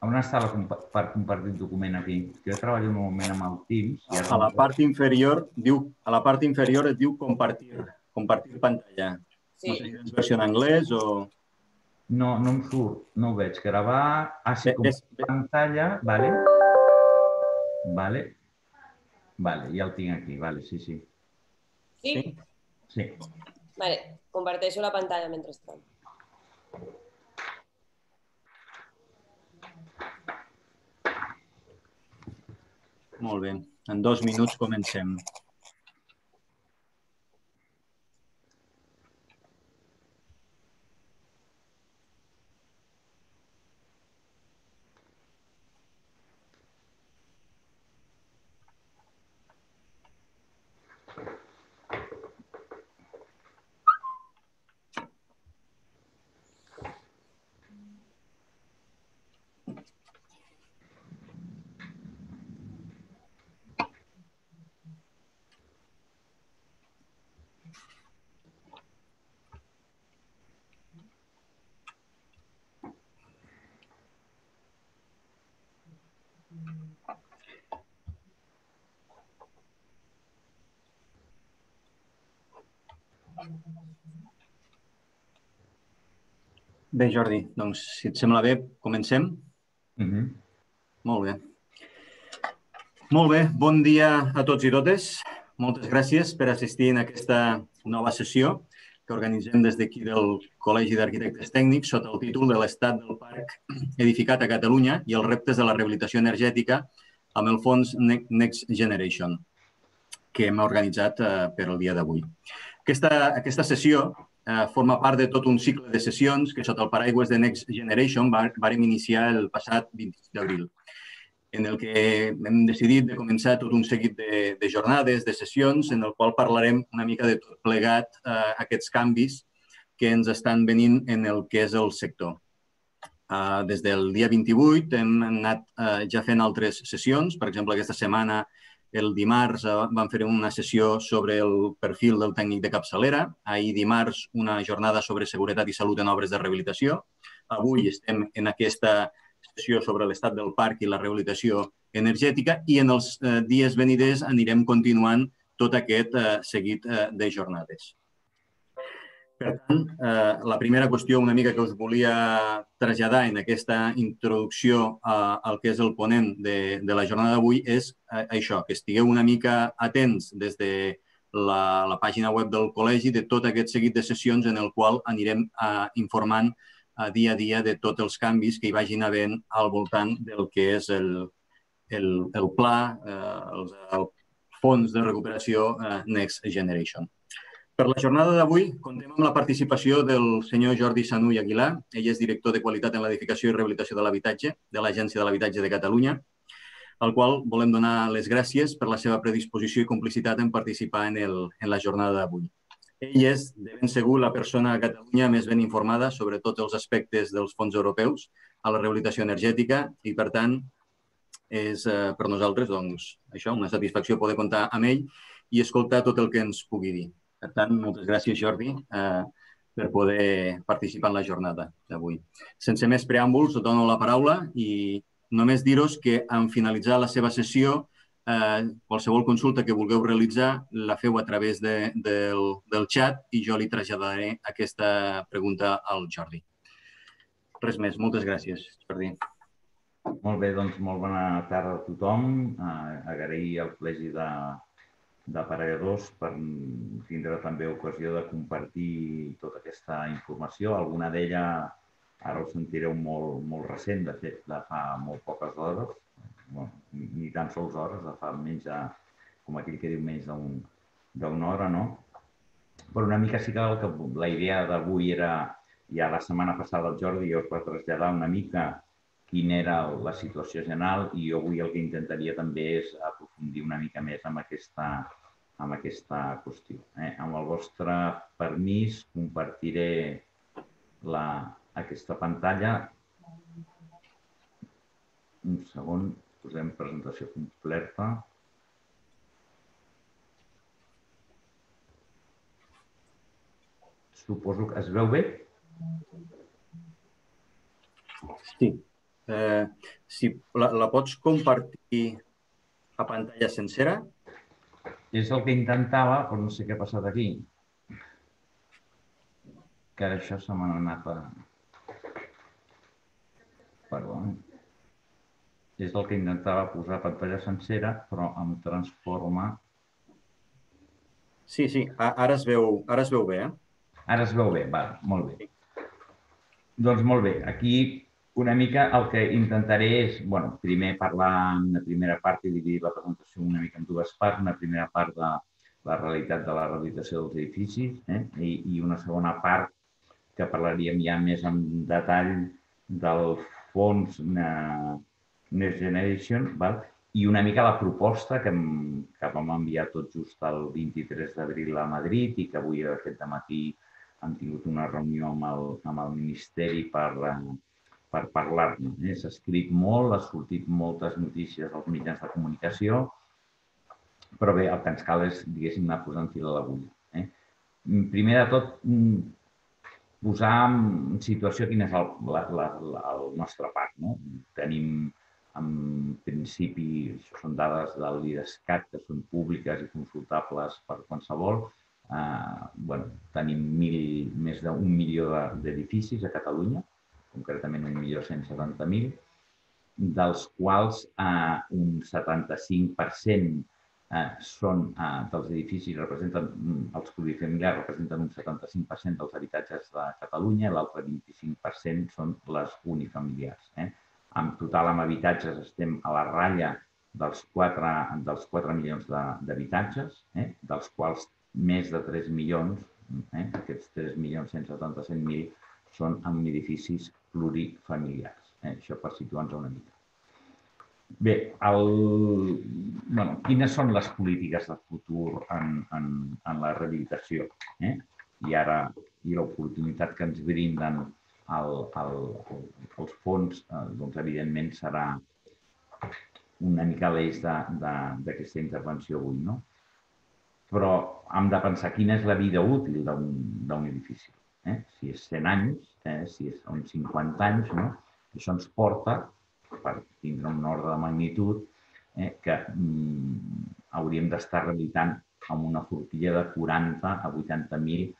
On està la per compartir el document aquí? Jo treballo un moment amb el Teams. I a la part inferior diu, a la part inferior et diu compartir, compartir pantalla. Sí. No sé si és versió en anglès o... No, no em surt, no ho veig. Gravar, ah, sí, és, pantalla, vale. Vale. Vale, ja el tinc aquí, vale, sí, sí. Sí? Sí. Vale, comparteixo la pantalla mentrestant. Molt bé. En dos minuts comencem. Bé, Jordi, doncs, si et sembla bé, comencem? Mm -hmm. Molt bé. Molt bé, bon dia a tots i totes. Moltes gràcies per assistir a aquesta nova sessió que organitzem des d'aquí del Col·legi d'Arquitectes Tècnics sota el títol de l'estat del parc edificat a Catalunya i els reptes de la rehabilitació energètica amb el fons Next Generation que hem organitzat eh, per al dia d'avui. Aquesta, aquesta sessió eh, forma part de tot un cicle de sessions que sota el paraigües de Next Generation vàrem iniciar el passat 26 d'abril, en el que hem decidit de començar tot un seguit de, de jornades, de sessions, en el qual parlarem una mica de tot plegat eh, aquests canvis que ens estan venint en el que és el sector. Uh, des del dia 28 hem anat uh, ja fent altres sessions. Per exemple, aquesta setmana el dimarts eh, vam fer una sessió sobre el perfil del tècnic de capçalera. Ahir dimarts una jornada sobre seguretat i salut en obres de rehabilitació. Avui estem en aquesta sessió sobre l'estat del parc i la rehabilitació energètica i en els eh, dies veniders anirem continuant tot aquest eh, seguit de jornades. Per tant, eh, la primera qüestió una mica que us volia traslladar en aquesta introducció a, al que és el ponent de, de la jornada d'avui és eh, això, que estigueu una mica atents des de la, la pàgina web del col·legi de tot aquest seguit de sessions en el qual anirem eh, informant eh, dia a dia de tots els canvis que hi vagin havent al voltant del que és el, el, el pla, eh, el, el fons de recuperació eh, Next Generation. Per la jornada d'avui contem amb la participació del senyor Jordi Sanú i Aguilar. Ell és director de qualitat en l'edificació i rehabilitació de l'habitatge de l'Agència de l'Habitatge de Catalunya, al qual volem donar les gràcies per la seva predisposició i complicitat en participar en, el, en la jornada d'avui. Ell és, de ben segur, la persona a Catalunya més ben informada sobre tots els aspectes dels fons europeus a la rehabilitació energètica i, per tant, és eh, per nosaltres doncs, això una satisfacció poder comptar amb ell i escoltar tot el que ens pugui dir. Per tant, moltes gràcies, Jordi, eh, per poder participar en la jornada d'avui. Sense més preàmbuls, dono la paraula i només dir-vos que en finalitzar la seva sessió, eh, qualsevol consulta que vulgueu realitzar la feu a través de, del, del xat i jo li traslladaré aquesta pregunta al Jordi. Res més. Moltes gràcies, Jordi. Molt bé, doncs molt bona tarda a tothom. Eh, agrair el plegi de, d'aparegadors per tindre també ocasió de compartir tota aquesta informació. Alguna d'ella ara ho sentireu molt, molt recent, de fet, de fa molt poques hores, bueno, ni, tan sols hores, de fa menys de, com aquell que diu, menys d'una hora, no? Però una mica sí que, el que la idea d'avui era, ja la setmana passada el Jordi us va traslladar una mica quina era la situació general i jo avui el que intentaria també és aprofundir una mica més amb aquesta, amb aquesta qüestió. Eh? Amb el vostre permís compartiré la, aquesta pantalla. Un segon, posem presentació completa. Suposo que es veu bé? Sí, Eh, si la, la pots compartir a pantalla sencera? És el que intentava, però no sé què ha passat aquí. Que ara això se m'ha anat a... Perdó. És el que intentava posar pantalla sencera, però em transforma... Sí, sí, ara es veu, ara es veu bé, eh? Ara es veu bé, val, molt bé. Doncs molt bé, aquí una mica el que intentaré és, bueno, primer parlar en una primera part i dividir la presentació una mica en dues parts. Una primera part de la realitat de la rehabilitació dels edificis eh? I, i una segona part que parlaríem ja més en detall del fons eh, Next Generation val? i una mica la proposta que, em, que vam enviar tot just el 23 d'abril a Madrid i que avui aquest matí hem tingut una reunió amb el, amb el Ministeri per, eh, per parlar-ne. Eh? S'ha escrit molt, ha sortit moltes notícies als mitjans de comunicació, però bé, el que ens cal és, diguéssim, anar posant fil a l'agulla. Eh? Primer de tot, mm, posar en situació quin és el, la, la, la, el nostre parc. No? Tenim, en principi, això són dades del l'IDESCAT, que són públiques i consultables per qualsevol, eh, bueno, tenim mil, més d'un milió de- d'edificis a Catalunya, concretament 1.170.000, dels quals eh, un 75% eh, són eh, dels edificis, representen, mm, els plurifamiliars representen un 75% dels habitatges de Catalunya l'altre 25% són les unifamiliars. Eh? En total, amb habitatges, estem a la ratlla dels 4, dels 4 milions de- d'habitatges, eh? dels quals més de 3 milions, eh? aquests 3 milions 177.000, són en edificis plurifamiliars. Eh? Això per situar-nos una mica. Bé, el, bueno, quines són les polítiques de futur en, en, en la rehabilitació? Eh? I ara, i l'oportunitat que ens brinden el, el, el, els fons, eh, doncs evidentment serà una mica l'eix d'aquesta intervenció avui, no? Però hem de pensar quina és la vida útil d'un edifici. Eh? Si és 100 anys, eh? si és uns 50 anys, no? Això ens porta, per tindre un ordre de magnitud, eh? que mm, hauríem d'estar rehabilitant amb una forquilla de 40 a 80.000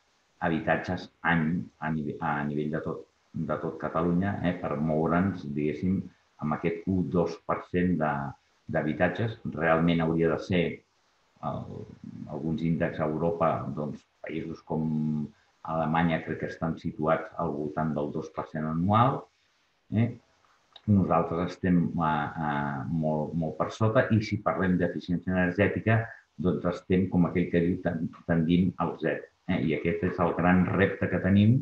habitatges any a nivell, a nivell de, tot, de tot Catalunya eh? per moure'ns, diguéssim, amb aquest 1-2% de- d'habitatges. Realment hauria de ser el, alguns índexs a Europa, doncs, països com Alemanya crec que estan situats al voltant del 2% anual. Eh? Nosaltres estem a, a, molt, molt per sota i si parlem d'eficiència energètica, doncs estem, com aquell que diu, ten- tendint al zero. Eh? I aquest és el gran repte que tenim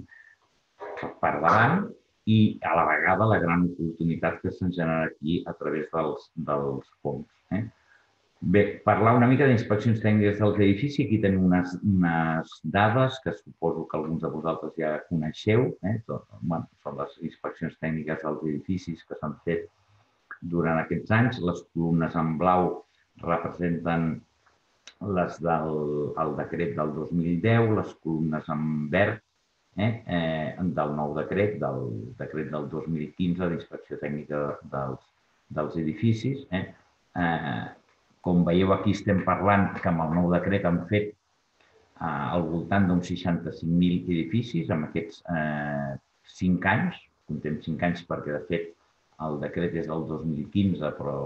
per davant i a la vegada la gran oportunitat que se'ns genera aquí a través dels, dels fons. Eh? Bé, parlar una mica d'inspeccions tècniques dels edificis. Aquí tenim unes, unes dades que suposo que alguns de vosaltres ja coneixeu. Eh? Tot, bueno, són les inspeccions tècniques dels edificis que s'han fet durant aquests anys. Les columnes en blau representen les del el decret del 2010, les columnes en verd eh, eh, del nou decret, del decret del 2015 d'inspecció tècnica dels, dels edificis. Eh. Eh, com veieu aquí estem parlant que amb el nou decret han fet eh, al voltant d'uns 65.000 edificis en aquests eh, 5 anys. Contem 5 anys perquè, de fet, el decret és del 2015, però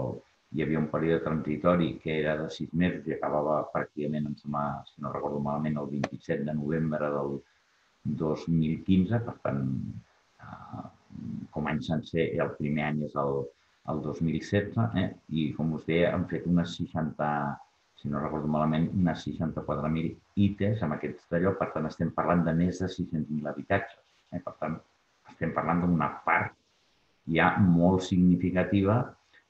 hi havia un període transitori que era de 6 mesos i acabava pràcticament, em sembla, si no recordo malament, el 27 de novembre del 2015. Per tant, eh, com any sencer, el primer any és el, el 2016, eh? i com us deia, han fet unes 60, si no recordo malament, unes 64.000 ITES amb aquests d'allò, per tant estem parlant de més de 600.000 habitatges. Eh? Per tant, estem parlant d'una part ja molt significativa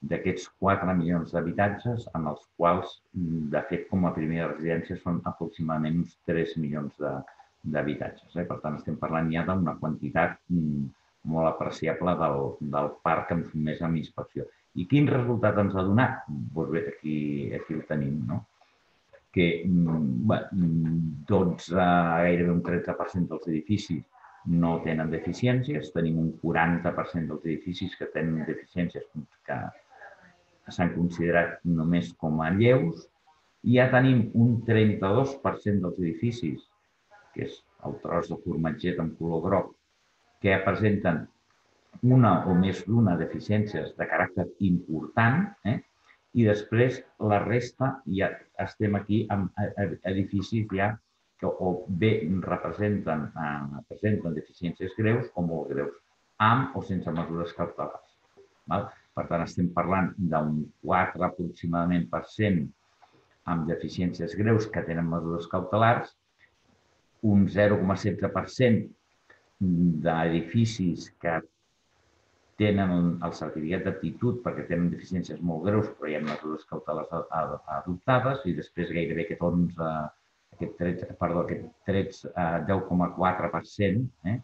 d'aquests 4 milions d'habitatges, en els quals, de fet, com a primera residència són aproximadament uns 3 milions d'habitatges. Eh? Per tant, estem parlant ja d'una quantitat mm, molt apreciable del, del parc en sotmès amb inspecció. I quin resultat ens ha donat? Doncs bé, aquí, aquí el tenim, no? que mm, bé, mm, 12, gairebé un 13% dels edificis no tenen deficiències, tenim un 40% dels edificis que tenen deficiències que s'han considerat només com a lleus, i ja tenim un 32% dels edificis, que és el tros de formatget en color groc, que presenten una o més d'una deficiències de caràcter important, eh? i després la resta ja estem aquí amb edificis ja que o bé representen, eh, presenten deficiències greus o molt greus, amb o sense mesures cautelars. Val? Per tant, estem parlant d'un 4 aproximadament per cent amb deficiències greus que tenen mesures cautelars, un 0,16% d'edificis que tenen el certificat d'aptitud perquè tenen deficiències molt greus, però hi ha mesures cautelars adoptades i després gairebé aquest 11, aquest 13, perdó, aquest 13, 10,4% eh,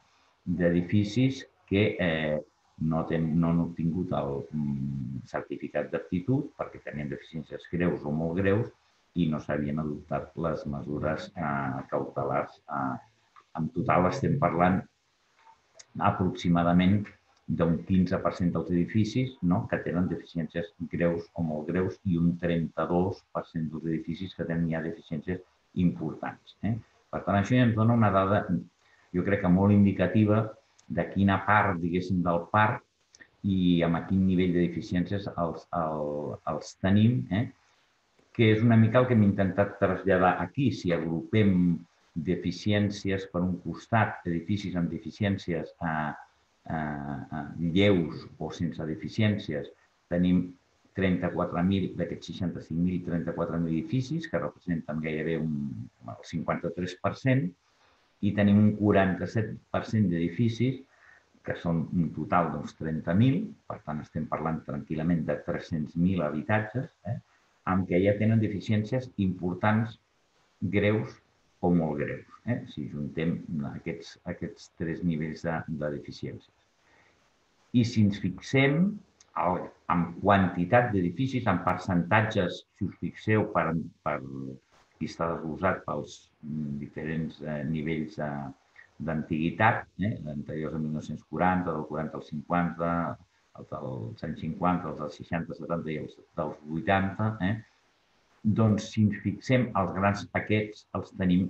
d'edificis que eh, no, ten, no han obtingut el mm, certificat d'aptitud perquè tenien deficiències greus o molt greus i no s'havien adoptat les mesures eh, cautelars. Eh, en total estem parlant aproximadament d'un 15% dels edificis no? que tenen deficiències greus o molt greus i un 32% dels edificis que tenen ja deficiències importants. Eh? Per tant, això ja ens dona una dada, jo crec que molt indicativa de quina part, diguéssim, del parc i amb quin nivell de deficiències els, el, els tenim eh? que és una mica el que hem intentat traslladar aquí. Si agrupem deficiències per un costat, edificis amb deficiències a, a, a lleus o sense deficiències, tenim 34.000 d'aquests 65.000, 34.000 edificis, que representen gairebé un, el 53%, i tenim un 47% d'edificis que són un total d'uns 30.000, per tant estem parlant tranquil·lament de 300.000 habitatges, eh? amb què ja tenen deficiències importants, greus o molt greus, eh? si juntem aquests, aquests tres nivells de, de deficiències. I si ens fixem el, en quantitat d'edificis, en percentatges, si us fixeu, per, per qui està desglosat pels diferents eh, nivells d'antiguitat, eh, anteriors a 1940, del 40 al 50, els dels anys 50, els dels 60, 70 i els dels 80, eh? Doncs si ens fixem, els grans paquets els tenim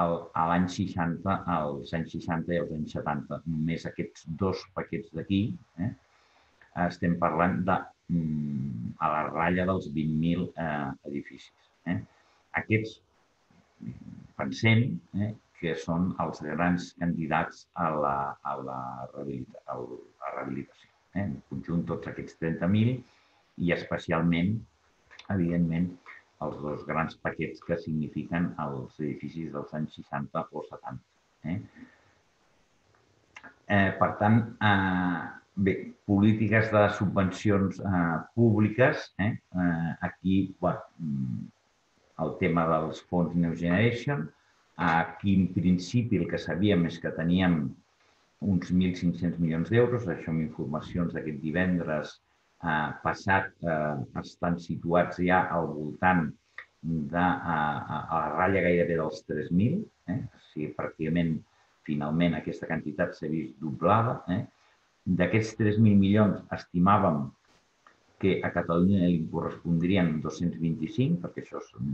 al, a l'any 60, als anys 60 i als anys 70. Només aquests dos paquets d'aquí eh? estem parlant de mm, a la ratlla dels 20.000 eh, edificis. Eh? Aquests pensem eh, que són els grans candidats a la, a la, rehabilita, a la rehabilitació eh, en conjunt tots aquests 30.000 i especialment, evidentment, els dos grans paquets que signifiquen els edificis dels anys 60 o 70. Eh? Eh, per tant, eh, bé, polítiques de subvencions eh, públiques, eh? Eh, aquí bueno, mm, el tema dels fons New Generation, aquí en principi el que sabíem és que teníem uns 1.500 milions d'euros. Això amb informacions d'aquest divendres passat eh, estan situats ja al voltant de, a, a la ratlla gairebé dels 3.000. Eh? O sigui, pràcticament, finalment, aquesta quantitat s'ha vist doblada. Eh? D'aquests 3.000 milions estimàvem que a Catalunya li correspondrien 225, perquè això són,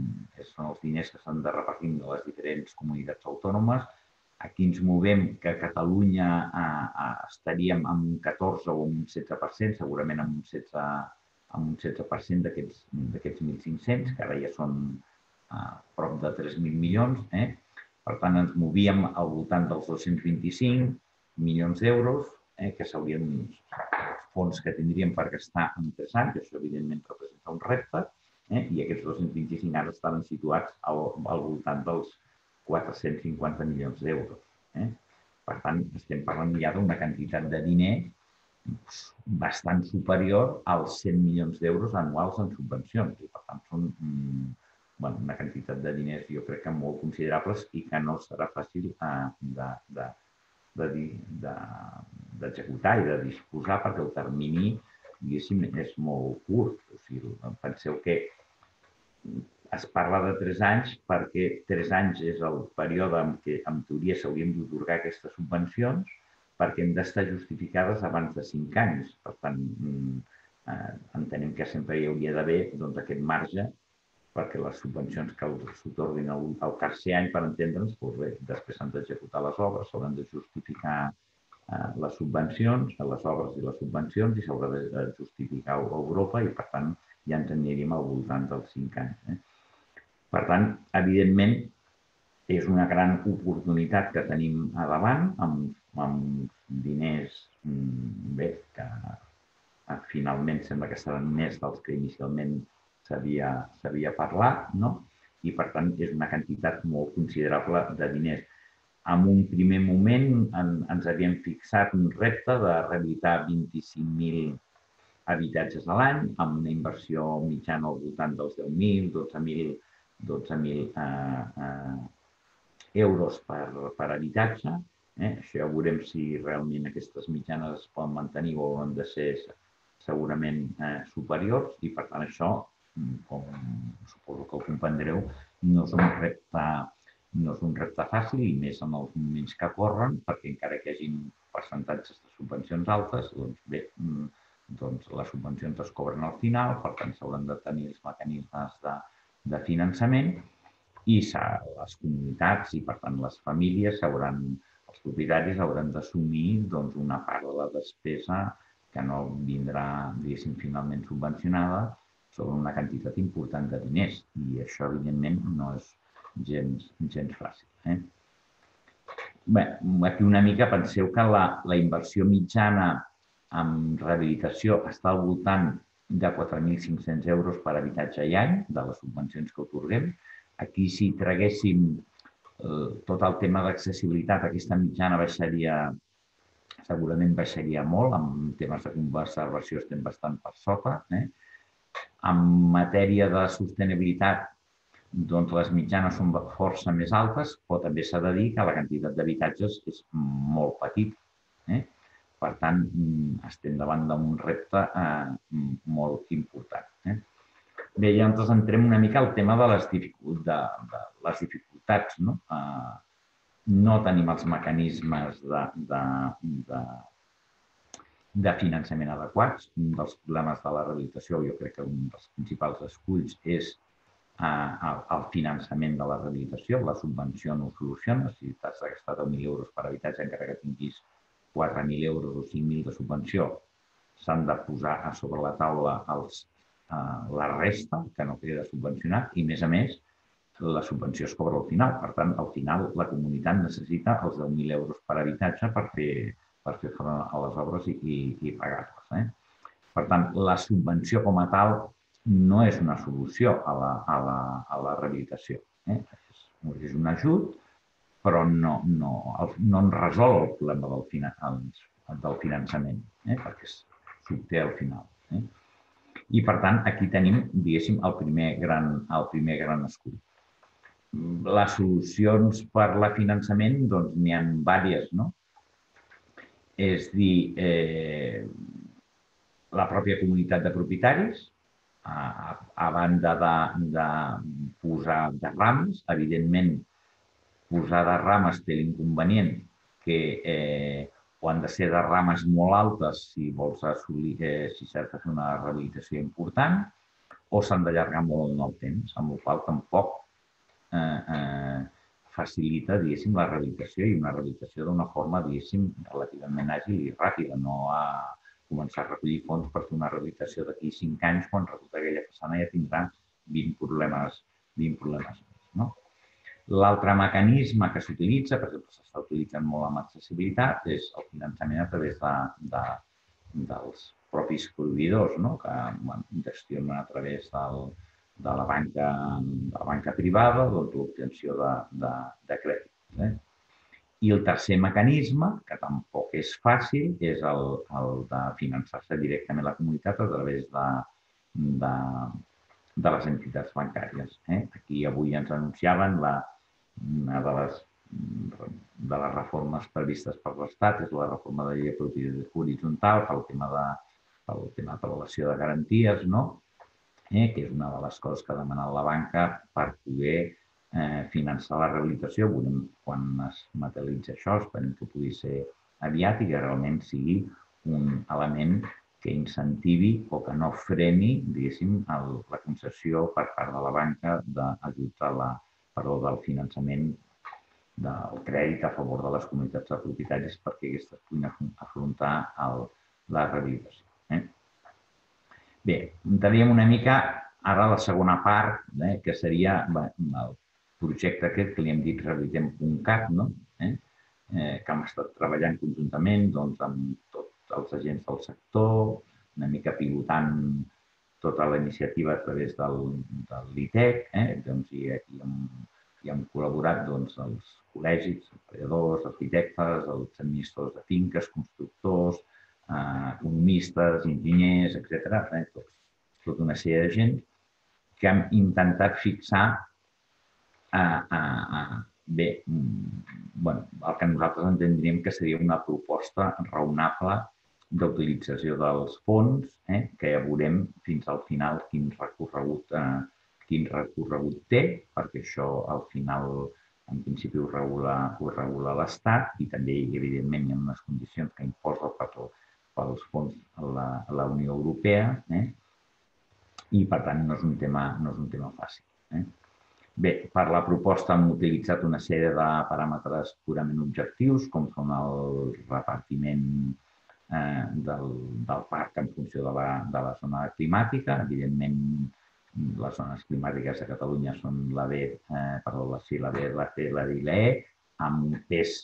són els diners que s'han de repartir de les diferents comunitats autònomes, Aquí ens movem que a Catalunya eh, eh, estaríem amb un 14 o un 16%, segurament amb un 16%, amb un 16% d'aquests 1.500, que ara ja són eh, prop de 3.000 milions. Eh? Per tant, ens movíem al voltant dels 225 milions d'euros, eh, que s'haurien fons que tindríem per gastar en 3 anys, això evidentment representa un repte, eh? i aquests 225 ara estaven situats al, al voltant dels 450 milions d'euros. Eh? Per tant, estem parlant ja d'una quantitat de diner bastant superior als 100 milions d'euros anuals en subvencions. I, per tant, són mm, bueno, una quantitat de diners, jo crec que molt considerables i que no serà fàcil eh, de, de, d'executar de, de, i de disposar perquè el termini, diguéssim, és molt curt. O sigui, penseu que es parla de tres anys perquè tres anys és el període en què, en teoria, s'haurien d'otorgar aquestes subvencions perquè han d'estar justificades abans de cinc anys. Per tant, mm, eh, entenem que sempre hi hauria d'haver doncs, aquest marge perquè les subvencions que s'otorguin al, al tercer any, per entendre'ns, doncs bé, després s'han d'executar les obres, s'hauran de justificar eh, les subvencions, les obres i les subvencions, i s'haurà de justificar Europa i, per tant, ja ens aniríem al voltant dels cinc anys. Eh? Per tant, evidentment, és una gran oportunitat que tenim a davant amb, amb diners mm, bé, que finalment sembla que seran més dels que inicialment s'havia parlat, no? i per tant és una quantitat molt considerable de diners. En un primer moment en, ens havíem fixat un repte de rehabilitar 25.000 habitatges a l'any, amb una inversió mitjana al voltant dels 10.000, 12.000 12.000 eh, eh, euros per, per habitatge. Eh? Això ja veurem si realment aquestes mitjanes es poden mantenir o han de ser segurament eh, superiors i per tant això, mm, com suposo que ho comprendreu, no és un repte no és un repte fàcil i més en els moments que corren, perquè encara que hi hagi percentatges de subvencions altes, doncs bé, mm, doncs les subvencions es cobren al final, per tant s'hauran de tenir els mecanismes de, de finançament i les comunitats i, per tant, les famílies hauran, els propietaris hauran d'assumir doncs, una part de la despesa que no vindrà, diguéssim, finalment subvencionada sobre una quantitat important de diners. I això, evidentment, no és gens, gens fàcil. Eh? Bé, aquí una mica penseu que la, la inversió mitjana en rehabilitació està al voltant de 4.500 euros per habitatge i any, de les subvencions que otorguem. Aquí, si traguéssim eh, tot el tema d'accessibilitat, aquesta mitjana baixaria, segurament baixaria molt, en temes de conservació estem bastant per sota. Eh? En matèria de sostenibilitat, doncs les mitjanes són força més altes, però també s'ha de dir que la quantitat d'habitatges és molt petita. Eh? Per tant, mm, estem davant d'un repte eh, molt important. Eh? Bé, ja ens entrem una mica al tema de les, dificu de, les dificultats. No? Eh, no tenim els mecanismes de, de, de, de finançament adequats. Un dels problemes de la rehabilitació, jo crec que un dels principals esculls és eh, el finançament de la rehabilitació. La subvenció no ho soluciona. Si t'has gastat 1.000 euros per habitatge, encara que tinguis 4.000 euros o 5.000 de subvenció, s'han de posar a sobre la taula els, eh, la resta, que no queda subvencionat, i, a més a més, la subvenció es cobra al final. Per tant, al final, la comunitat necessita els 10.000 euros per habitatge per fer, per fer front a les obres i, i, i pagar-les. Eh? Per tant, la subvenció com a tal no és una solució a la, a la, a la rehabilitació. Eh? És, és un ajut, però no, no, no en resol el problema del, finan del finançament, eh? perquè s'obté al final. Eh? I, per tant, aquí tenim, diguéssim, el primer gran, el primer gran escut. Les solucions per la finançament, doncs, n'hi ha diverses, no? És dir, eh, la pròpia comunitat de propietaris, a, a banda de, de posar de rams, evidentment, posar rames té l'inconvenient que eh, o han de ser de rames molt altes si vols assolir, eh, si s'ha de fer una rehabilitació important, o s'han d'allargar molt en el temps, amb el qual tampoc eh, eh, facilita, diguéssim, la rehabilitació i una rehabilitació d'una forma, diguéssim, relativament àgil i ràpida, no a començar a recollir fons per fer una rehabilitació d'aquí cinc anys quan resulta que aquella façana ja tindrà 20 problemes, 20 problemes més. No? L'altre mecanisme que s'utilitza, per exemple, s'està utilitzant molt amb accessibilitat, és el finançament a través de, de, dels propis proveïdors, no? que bueno, gestionen a través del, de, la banca, de la banca privada doncs, l'obtenció de, de, de crèdits. Eh? I el tercer mecanisme, que tampoc és fàcil, és el, el de finançar-se directament la comunitat a través de, de, de les entitats bancàries. Eh? Aquí avui ens anunciaven la, una de les, de les reformes previstes per l'Estat és la reforma de llei de propietat horitzontal pel tema de, pel tema de relació de garanties, no? eh, que és una de les coses que ha demanat la banca per poder eh, finançar la rehabilitació. Volem, quan es materialitza això, esperem que pugui ser aviat i que realment sigui un element que incentivi o que no freni, diguéssim, el, la concessió per part de la banca d'ajut a la, perdó, del finançament del crèdit a favor de les comunitats de propietaris perquè aquestes puguin afrontar el, la rehabilitació. Eh? Bé, entraríem una mica ara la segona part, eh, que seria el projecte aquest que li hem dit rehabilitem.cat, no? eh? Eh, que hem estat treballant conjuntament doncs, amb tots els agents del sector, una mica pivotant tota la iniciativa a través del, de l'ITEC, eh? doncs, i aquí hem, hi hem col·laborat doncs, els col·legis, treballadors, arquitectes, els administradors de finques, constructors, eh, economistes, enginyers, etc. Eh, tots, tota una sèrie de gent que hem intentat fixar a, a, a, bé, bueno, el que nosaltres entendríem que seria una proposta raonable d'utilització dels fons, eh, que ja veurem fins al final quin recorregut, eh, quin recorregut té, perquè això al final en principi ho regula, ho regula l'Estat i també, evidentment, hi ha unes condicions que imposa el patró pels fons a la, a la Unió Europea eh? i, per tant, no és un tema, no és un tema fàcil. Eh? Bé, per la proposta hem utilitzat una sèrie de paràmetres purament objectius, com són el repartiment eh, del, del parc en funció de la, de la zona climàtica. Evidentment, les zones climàtiques de Catalunya són la B, eh, perdó, la C, la B, la C, la D i la E, amb un pes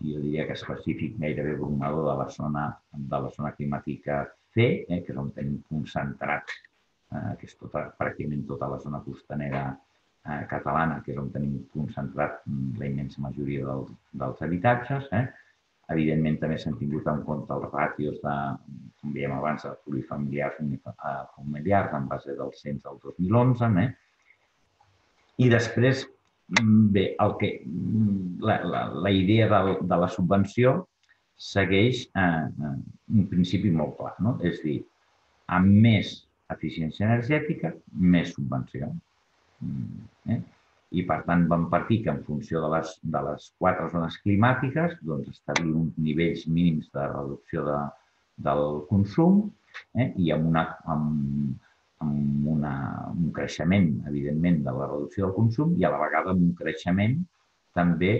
jo diria que específic gairebé abrumador de la zona, de la zona climàtica C, eh, que és on tenim concentrat, eh, que és tota, pràcticament tota la zona costanera eh, catalana, que és on tenim concentrat la immensa majoria del, dels habitatges. Eh. Evidentment, també s'han tingut en compte els ràtios de, com dèiem abans, de polifamiliars i familiars en base del cens del 2011. Eh. I després, Mm, bé, el que, mm, la, la, la idea de, de la subvenció segueix eh, eh, un principi molt clar, no? és dir, amb més eficiència energètica, més subvenció. Mm, eh? I, per tant, vam partir que en funció de les, de les quatre zones climàtiques doncs, establir uns nivells mínims de reducció de, del consum eh? i amb, una, amb, amb una, un creixement, evidentment, de la reducció del consum i a la vegada amb un creixement també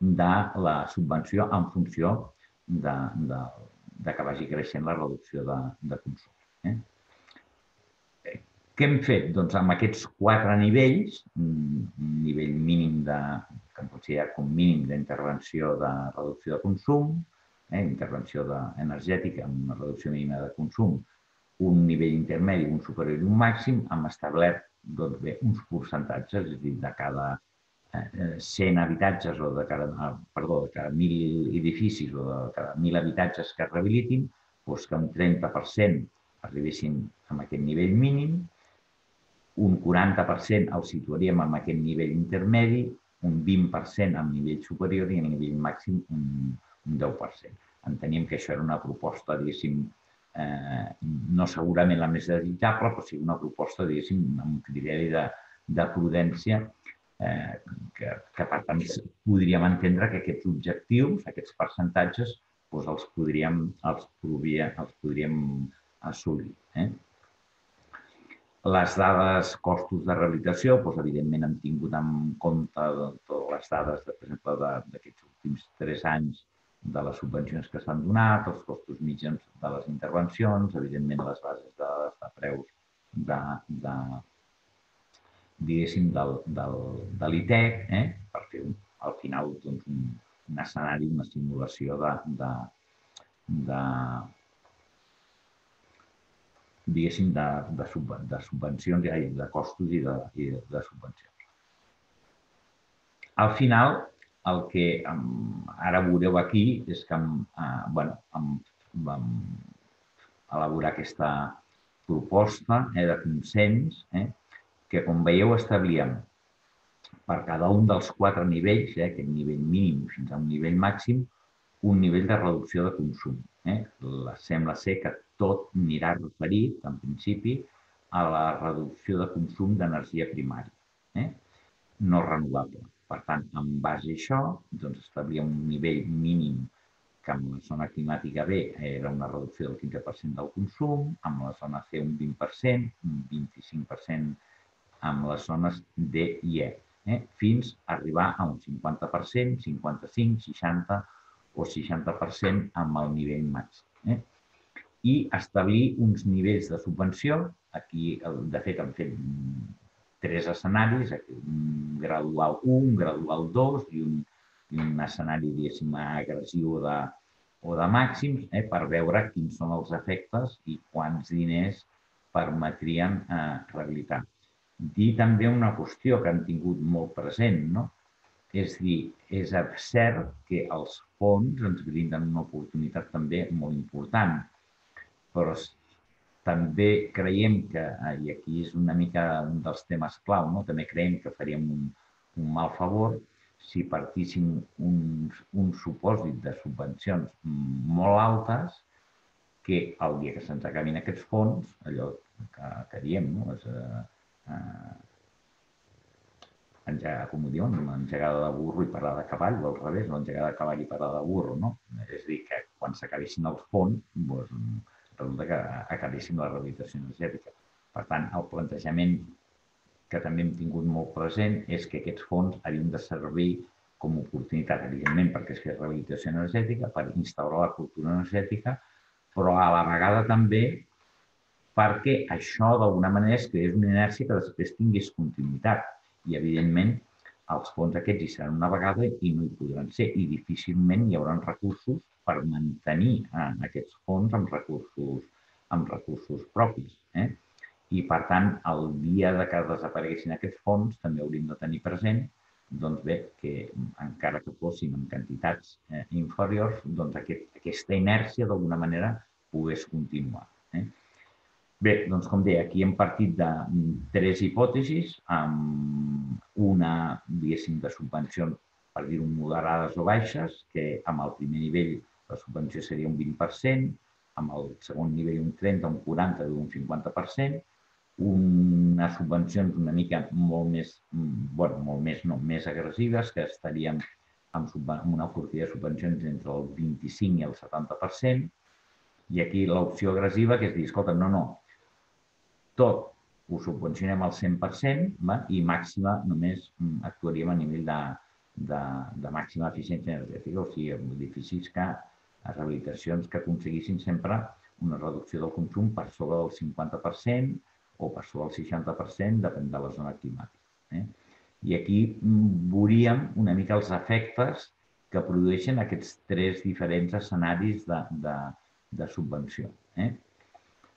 de la subvenció en funció de, de, de que vagi creixent la reducció de, de consum. Eh? Què hem fet? Doncs amb aquests quatre nivells, un nivell mínim de, que em com mínim d'intervenció de reducció de consum, eh, intervenció de, energètica amb una reducció mínima de consum, un nivell intermedi, un superior i un màxim, hem establert doncs, bé, uns percentatges, és a dir, de cada eh, 100 habitatges o de cada, ah, perdó, de cada 1.000 edificis o de cada 1.000 habitatges que es rehabilitin, doncs que un 30% arribessin a aquest nivell mínim, un 40% el situaríem en aquest nivell intermedi, un 20% en nivell superior i a nivell màxim un, un 10%. Enteníem que això era una proposta, diguéssim, eh, no segurament la més desitjable, però sí una proposta, diguéssim, amb un criteri de, de prudència eh, que, que, per tant, podríem entendre que aquests objectius, aquests percentatges, doncs els podríem, els podria, els podríem assolir. Eh? Les dades costos de rehabilitació, doncs, evidentment, hem tingut en compte totes les dades, per exemple, d'aquests últims tres anys de les subvencions que s'han donat, els costos mitjans de les intervencions, evidentment les bases de, de preus de, de, diguéssim, del, del, de l'ITEC, eh? per fer al final doncs, un, un escenari, una simulació de, de, de diguéssim, de, de, de subvencions, de costos i de, i de subvencions. Al final, el que um, ara veureu aquí és que uh, bueno, um, vam elaborar aquesta proposta eh, de consens eh, que, com veieu, establíem per cada un dels quatre nivells, eh, aquest nivell mínim fins a un nivell màxim, un nivell de reducció de consum. Eh? La, sembla ser que tot anirà referit, en principi, a la reducció de consum d'energia primària, eh? no renovable. Per tant, en base a això, doncs establia un nivell mínim que amb la zona climàtica B era una reducció del 15% del consum, amb la zona C un 20%, un 25% amb les zones D i E, eh? fins a arribar a un 50%, 55, 60 o 60% amb el nivell màxim. Eh? I establir uns nivells de subvenció, aquí de fet han fet tres escenaris, un gradual 1, un gradual 2 i un, i un escenari, diguéssim, agressiu de, o de màxims, eh, per veure quins són els efectes i quants diners permetrien eh, rehabilitar. Dir també una qüestió que han tingut molt present, no? És dir, és cert que els fons ens brinden una oportunitat també molt important, però també creiem que, eh, i aquí és una mica un dels temes clau, no? també creiem que faríem un, un mal favor si partíssim un, un supòsit de subvencions molt altes que el dia que se'ns acabin aquests fons, allò que, que diem, no? és, eh, eh, engegar, com ho diuen, engegada de burro i parlar de cavall, o al revés, no engegada de cavall i parlar de burro, no? És a dir, que quan s'acabessin els fons, doncs, resulta que acabéssim la rehabilitació energètica. Per tant, el plantejament que també hem tingut molt present és que aquests fons havien de servir com a oportunitat, evidentment, perquè es fes rehabilitació energètica, per instaurar la cultura energètica, però a la vegada també perquè això d'alguna manera es creés una inèrcia que després tingués continuïtat. I, evidentment, els fons aquests hi seran una vegada i no hi podran ser i difícilment hi haurà recursos per mantenir eh, aquests fons amb recursos, amb recursos propis. Eh? I, per tant, el dia de que desapareguessin aquests fons també hauríem de tenir present doncs bé, que encara que fossin en quantitats eh, inferiors, doncs aquest, aquesta inèrcia d'alguna manera pogués continuar. Eh? Bé, doncs com deia, aquí hem partit de tres hipòtesis, amb una, diguéssim, de subvencions, per dir-ho, moderades o baixes, que amb el primer nivell la subvenció seria un 20%, amb el segon nivell un 30, un 40 un 50%, unes subvencions una mica molt més, bueno, molt més, no, més agressives, que estaríem amb, amb una oferta de subvencions entre el 25 i el 70%, i aquí l'opció agressiva, que és dir, escolta, no, no, tot ho subvencionem al 100% va? i màxima només actuaríem a nivell de, de, de màxima eficiència energètica, o sigui, edificis que rehabilitacions que aconseguissin sempre una reducció del consum per sobre del 50% o per sobre del 60%, depèn de la zona climàtica. Eh? I aquí mm, veuríem una mica els efectes que produeixen aquests tres diferents escenaris de, de, de subvenció. Eh?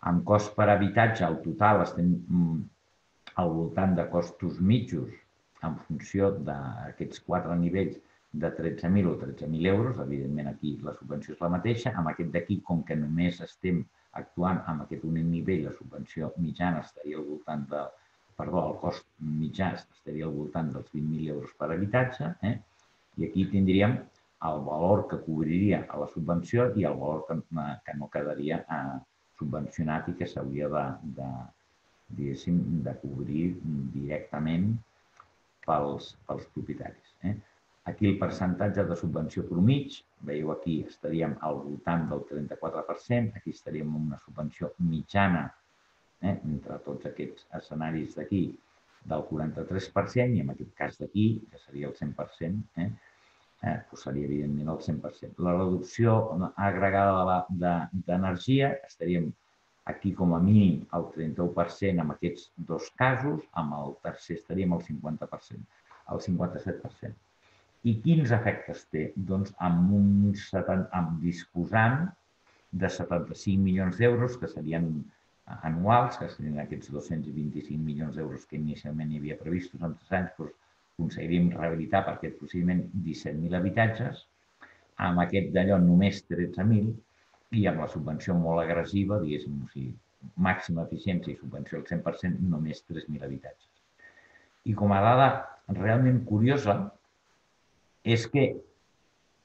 Amb cost per habitatge, al total estem mm, al voltant de costos mitjos en funció d'aquests quatre nivells de 13.000 o 13.000 euros, evidentment aquí la subvenció és la mateixa, amb aquest d'aquí, com que només estem actuant amb aquest únic nivell, la subvenció mitjana estaria al voltant de, perdó, el cost mitjà estaria al voltant dels 20.000 euros per habitatge, eh? i aquí tindríem el valor que cobriria a la subvenció i el valor que, que no quedaria eh, subvencionat i que s'hauria de, de, diguéssim, de cobrir directament pels, pels propietaris. Eh? Aquí el percentatge de subvenció per mig, veieu aquí, estaríem al voltant del 34%, aquí estaríem amb una subvenció mitjana, eh, entre tots aquests escenaris d'aquí, del 43%, i en aquest cas d'aquí, que seria el 100%, eh, eh, doncs seria evidentment el 100%. La reducció agregada d'energia de, estaríem aquí com a mínim el 31% en aquests dos casos, amb el tercer estaríem al 50%, al 57%. I quins efectes té? Doncs amb, un 70, amb disposant de 75 milions d'euros, que serien anuals, que serien aquests 225 milions d'euros que inicialment hi havia previstos en tres anys, doncs aconseguiríem rehabilitar per aquest procediment 17.000 habitatges, amb aquest d'allò només 13.000 i amb la subvenció molt agressiva, diguéssim, o sigui, màxima eficiència i subvenció al 100%, només 3.000 habitatges. I com a dada realment curiosa, és que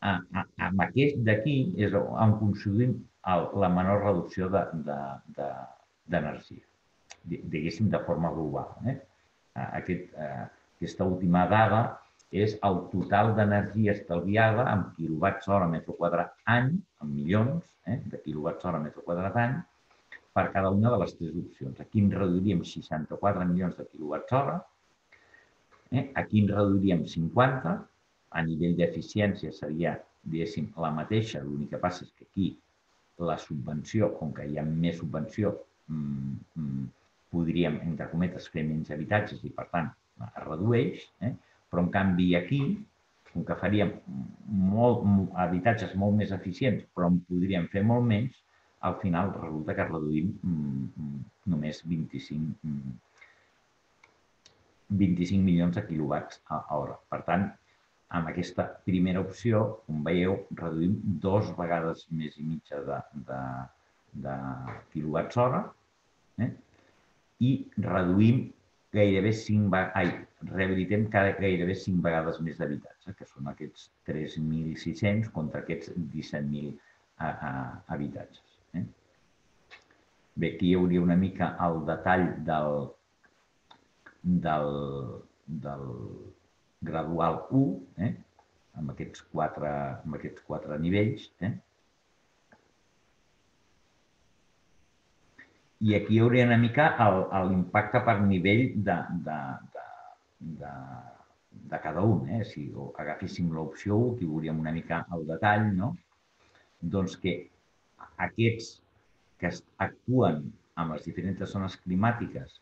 amb aquest d'aquí és on aconseguim el, la menor reducció d'energia. De, de, diguéssim, de forma global. Eh? Aquest, eh, aquesta última dada és el total d'energia estalviada en quilowatts hora metre quadrat any, en milions eh, de quilowatts hora metre quadrat any, per cada una de les tres opcions. Aquí en reduiríem 64 milions de quilowatts hora, eh, aquí en reduiríem 50, a nivell d'eficiència seria, diguéssim, la mateixa, l'únic que passa és que aquí la subvenció, com que hi ha més subvenció, mmm, mmm, podríem, entre cometes, fer menys habitatges i, per tant, es redueix, eh? però en canvi aquí, com que faríem molt, habitatges molt més eficients, però en podríem fer molt menys, al final resulta que reduïm mm, només 25, 25 milions de quilowatts a hora. Per tant, amb aquesta primera opció, com veieu, reduïm dos vegades més i mitja de, de, de quilowatts hora eh? i reduïm gairebé 5 ai, rehabilitem cada, gairebé 5 vegades més d'habitatge, que són aquests 3.600 contra aquests 17.000 habitatges. Eh? Bé, aquí hi hauria una mica el detall del, del, del gradual 1, eh? amb, aquests quatre, amb aquests quatre nivells. Eh? I aquí hi hauria una mica l'impacte per nivell de, de, de, de, de cada un. Eh? Si agaféssim l'opció 1, aquí veuríem una mica el detall, no? doncs que aquests que actuen amb les diferents zones climàtiques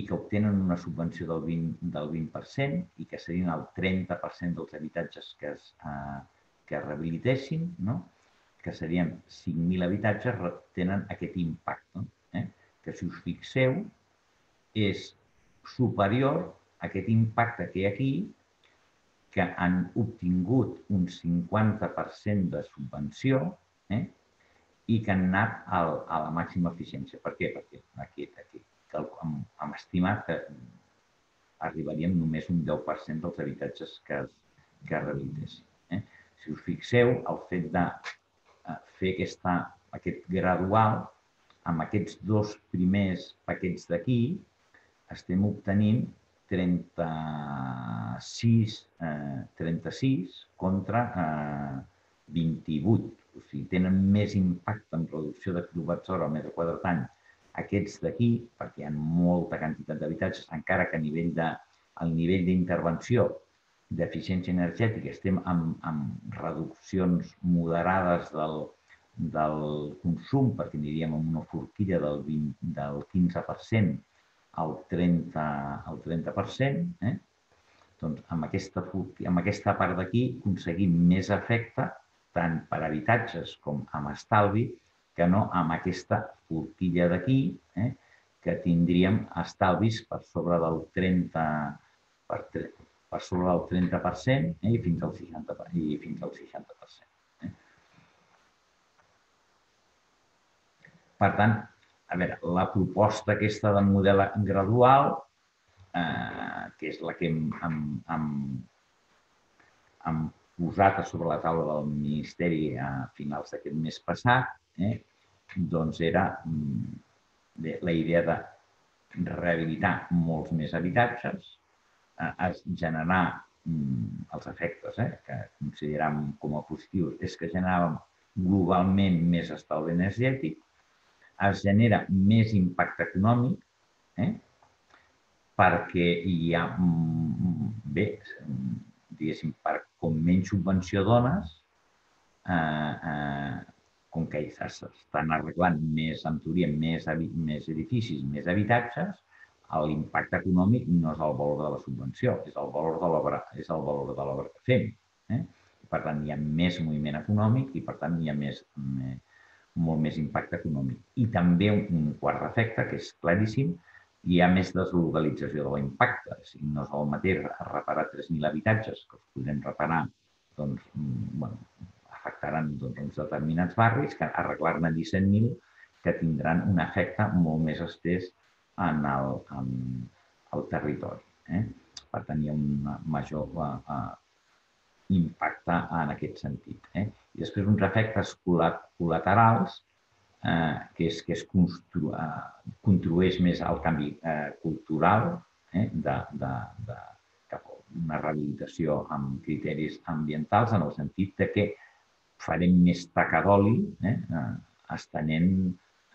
i que obtenen una subvenció del 20%, del 20% i que serien el 30% dels habitatges que es, eh, que es rehabilitessin, no? que serien 5.000 habitatges, tenen aquest impacte. No? Que si us fixeu és superior a aquest impacte que hi ha aquí, que han obtingut un 50% de subvenció eh? i que han anat al, a la màxima eficiència. Per què? Perquè aquí, aquí que hem, hem estimat que arribaríem només un 10% dels habitatges que es, que es rehabilitessin. Eh? Si us fixeu, el fet de eh, fer aquesta, aquest gradual amb aquests dos primers paquets d'aquí estem obtenint 36, eh, 36 contra eh, 28. O sigui, tenen més impacte en reducció de quilowatts hora al metre quadrat any aquests d'aquí, perquè hi ha molta quantitat d'habitatges, encara que a nivell de, al nivell d'intervenció d'eficiència energètica estem amb, amb reduccions moderades del, del consum, perquè aniríem amb una forquilla del, 20, del 15% al 30%, al 30% eh? doncs amb aquesta, amb aquesta part d'aquí aconseguim més efecte tant per habitatges com amb estalvi que no amb aquesta forquilla d'aquí, eh? que tindríem estalvis per sobre del 30, per, per sobre del 30% eh? i fins al 60%. I fins al 60%. Per tant, a veure, la proposta aquesta de model gradual, eh, que és la que hem, hem, hem, hem posat a sobre la taula del Ministeri a finals d'aquest mes passat, eh, doncs era mm, la idea de rehabilitar molts més habitatges, eh, generar mm, els efectes eh, que considerem com a positius és que generàvem globalment més estalvi energètic, es genera més impacte econòmic, eh? perquè hi ha, mm, bé, diguéssim, per com menys subvenció dones, eh, eh, com que s'estan arreglant més, en teoria, més, més edificis, més habitatges, l'impacte econòmic no és el valor de la subvenció, és el valor de l'obra, és el valor de l'obra que fem. Eh? Per tant, hi ha més moviment econòmic i, per tant, hi ha més, més molt més impacte econòmic. I també un quart efecte, que és claríssim, hi ha més deslocalització de l'impacte. Sigui, no és el mateix reparar 3.000 habitatges, que els podrem reparar, doncs, bueno, afectaran doncs, uns determinats barris, que arreglar-ne 17.000 que tindran un efecte molt més estès en el, en el territori. Eh? Per tenir un major uh, uh, impacte en aquest sentit. Eh? I després uns efectes col·laterals eh, que és que es constru, eh, contribueix més al canvi eh, cultural eh, de, de, de, cap a una rehabilitació amb criteris ambientals en el sentit de que farem més taca d'oli, eh, eh, estenent,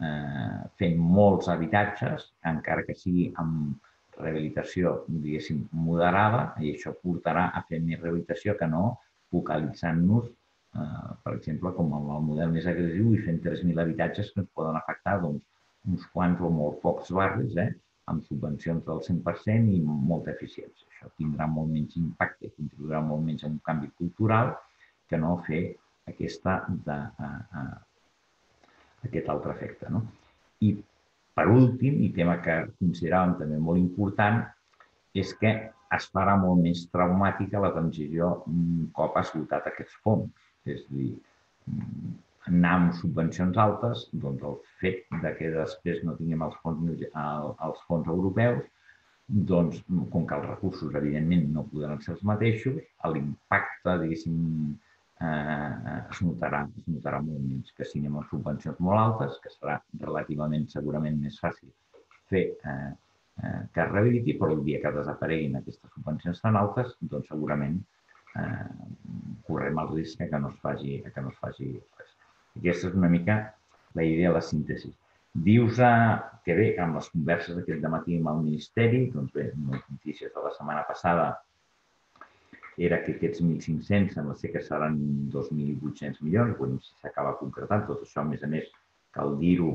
eh, fent molts habitatges, encara que sigui amb rehabilitació, diguéssim, moderada, i això portarà a fer més rehabilitació que no focalitzant-nos Eh, per exemple, com el, el model més agressiu i fent 3.000 habitatges que ens poden afectar doncs, uns quants o molt pocs barris, eh, amb subvencions del 100% i molta eficiència. Això tindrà molt menys impacte, contribuirà molt menys a un canvi cultural que no fer aquesta de, a, a, aquest altre efecte. No? I per últim, i tema que consideràvem també molt important, és que es farà molt més traumàtica la transició un cop esgotat aquests fons. És a dir, anar amb subvencions altes, doncs el fet de que després no tinguem els fons, els fons europeus, doncs, com que els recursos, evidentment, no podran ser els mateixos, l'impacte, diguéssim, eh, es, notarà, es notarà molt menys que si anem amb subvencions molt altes, que serà relativament, segurament, més fàcil fer eh, eh, que es rehabiliti, però el dia que desapareguin aquestes subvencions tan altes, doncs segurament eh, correm el risc que no es faci, que no es faci res. Aquesta és una mica la idea de la síntesi. Dius que bé, amb les converses d'aquest matí amb el Ministeri, doncs bé, notícies de la setmana passada era que aquests 1.500 sembla ser que seran 2.800 milions, bueno, si s'acaba concretant tot això, a més a més, cal dir-ho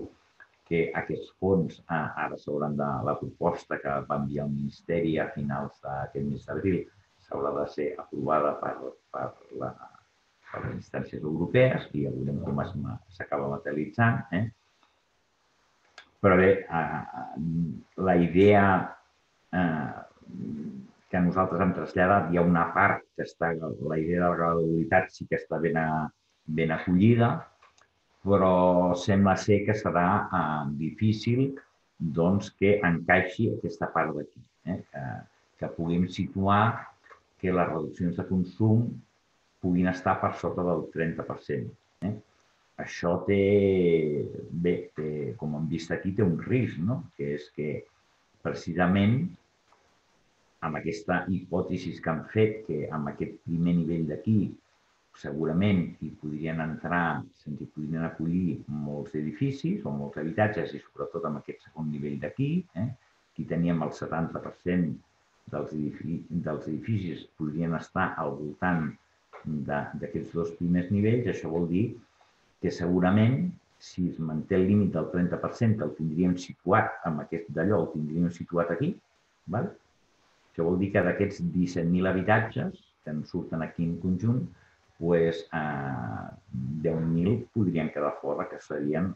que aquests fons ara s'hauran de la proposta que va enviar el Ministeri a finals d'aquest mes d'abril haurà de ser aprovada per, per, la, per les instàncies europees i ja veurem com s'acaba materialitzant. Eh? Però bé, eh, la idea eh, que nosaltres hem traslladat, hi ha una part que està, la idea de la gradualitat sí que està ben, a, ben acollida, però sembla ser que serà eh, difícil doncs, que encaixi aquesta part d'aquí, eh? que, que puguem situar que les reduccions de consum puguin estar per sota del 30%. Eh? Això té, bé, té, com hem vist aquí, té un risc, no? que és que precisament amb aquesta hipòtesi que han fet, que amb aquest primer nivell d'aquí segurament hi podrien entrar, se'ns hi podrien acollir molts edificis o molts habitatges i sobretot amb aquest segon nivell d'aquí, eh? aquí teníem el 70% dels, edificis, dels edificis podrien estar al voltant d'aquests dos primers nivells, això vol dir que segurament si es manté el límit del 30%, el tindríem situat amb aquest d'allò, el tindríem situat aquí. Val? Això vol dir que d'aquests 17.000 habitatges que ens surten aquí en conjunt, pues, eh, 10.000 podrien quedar fora, que serien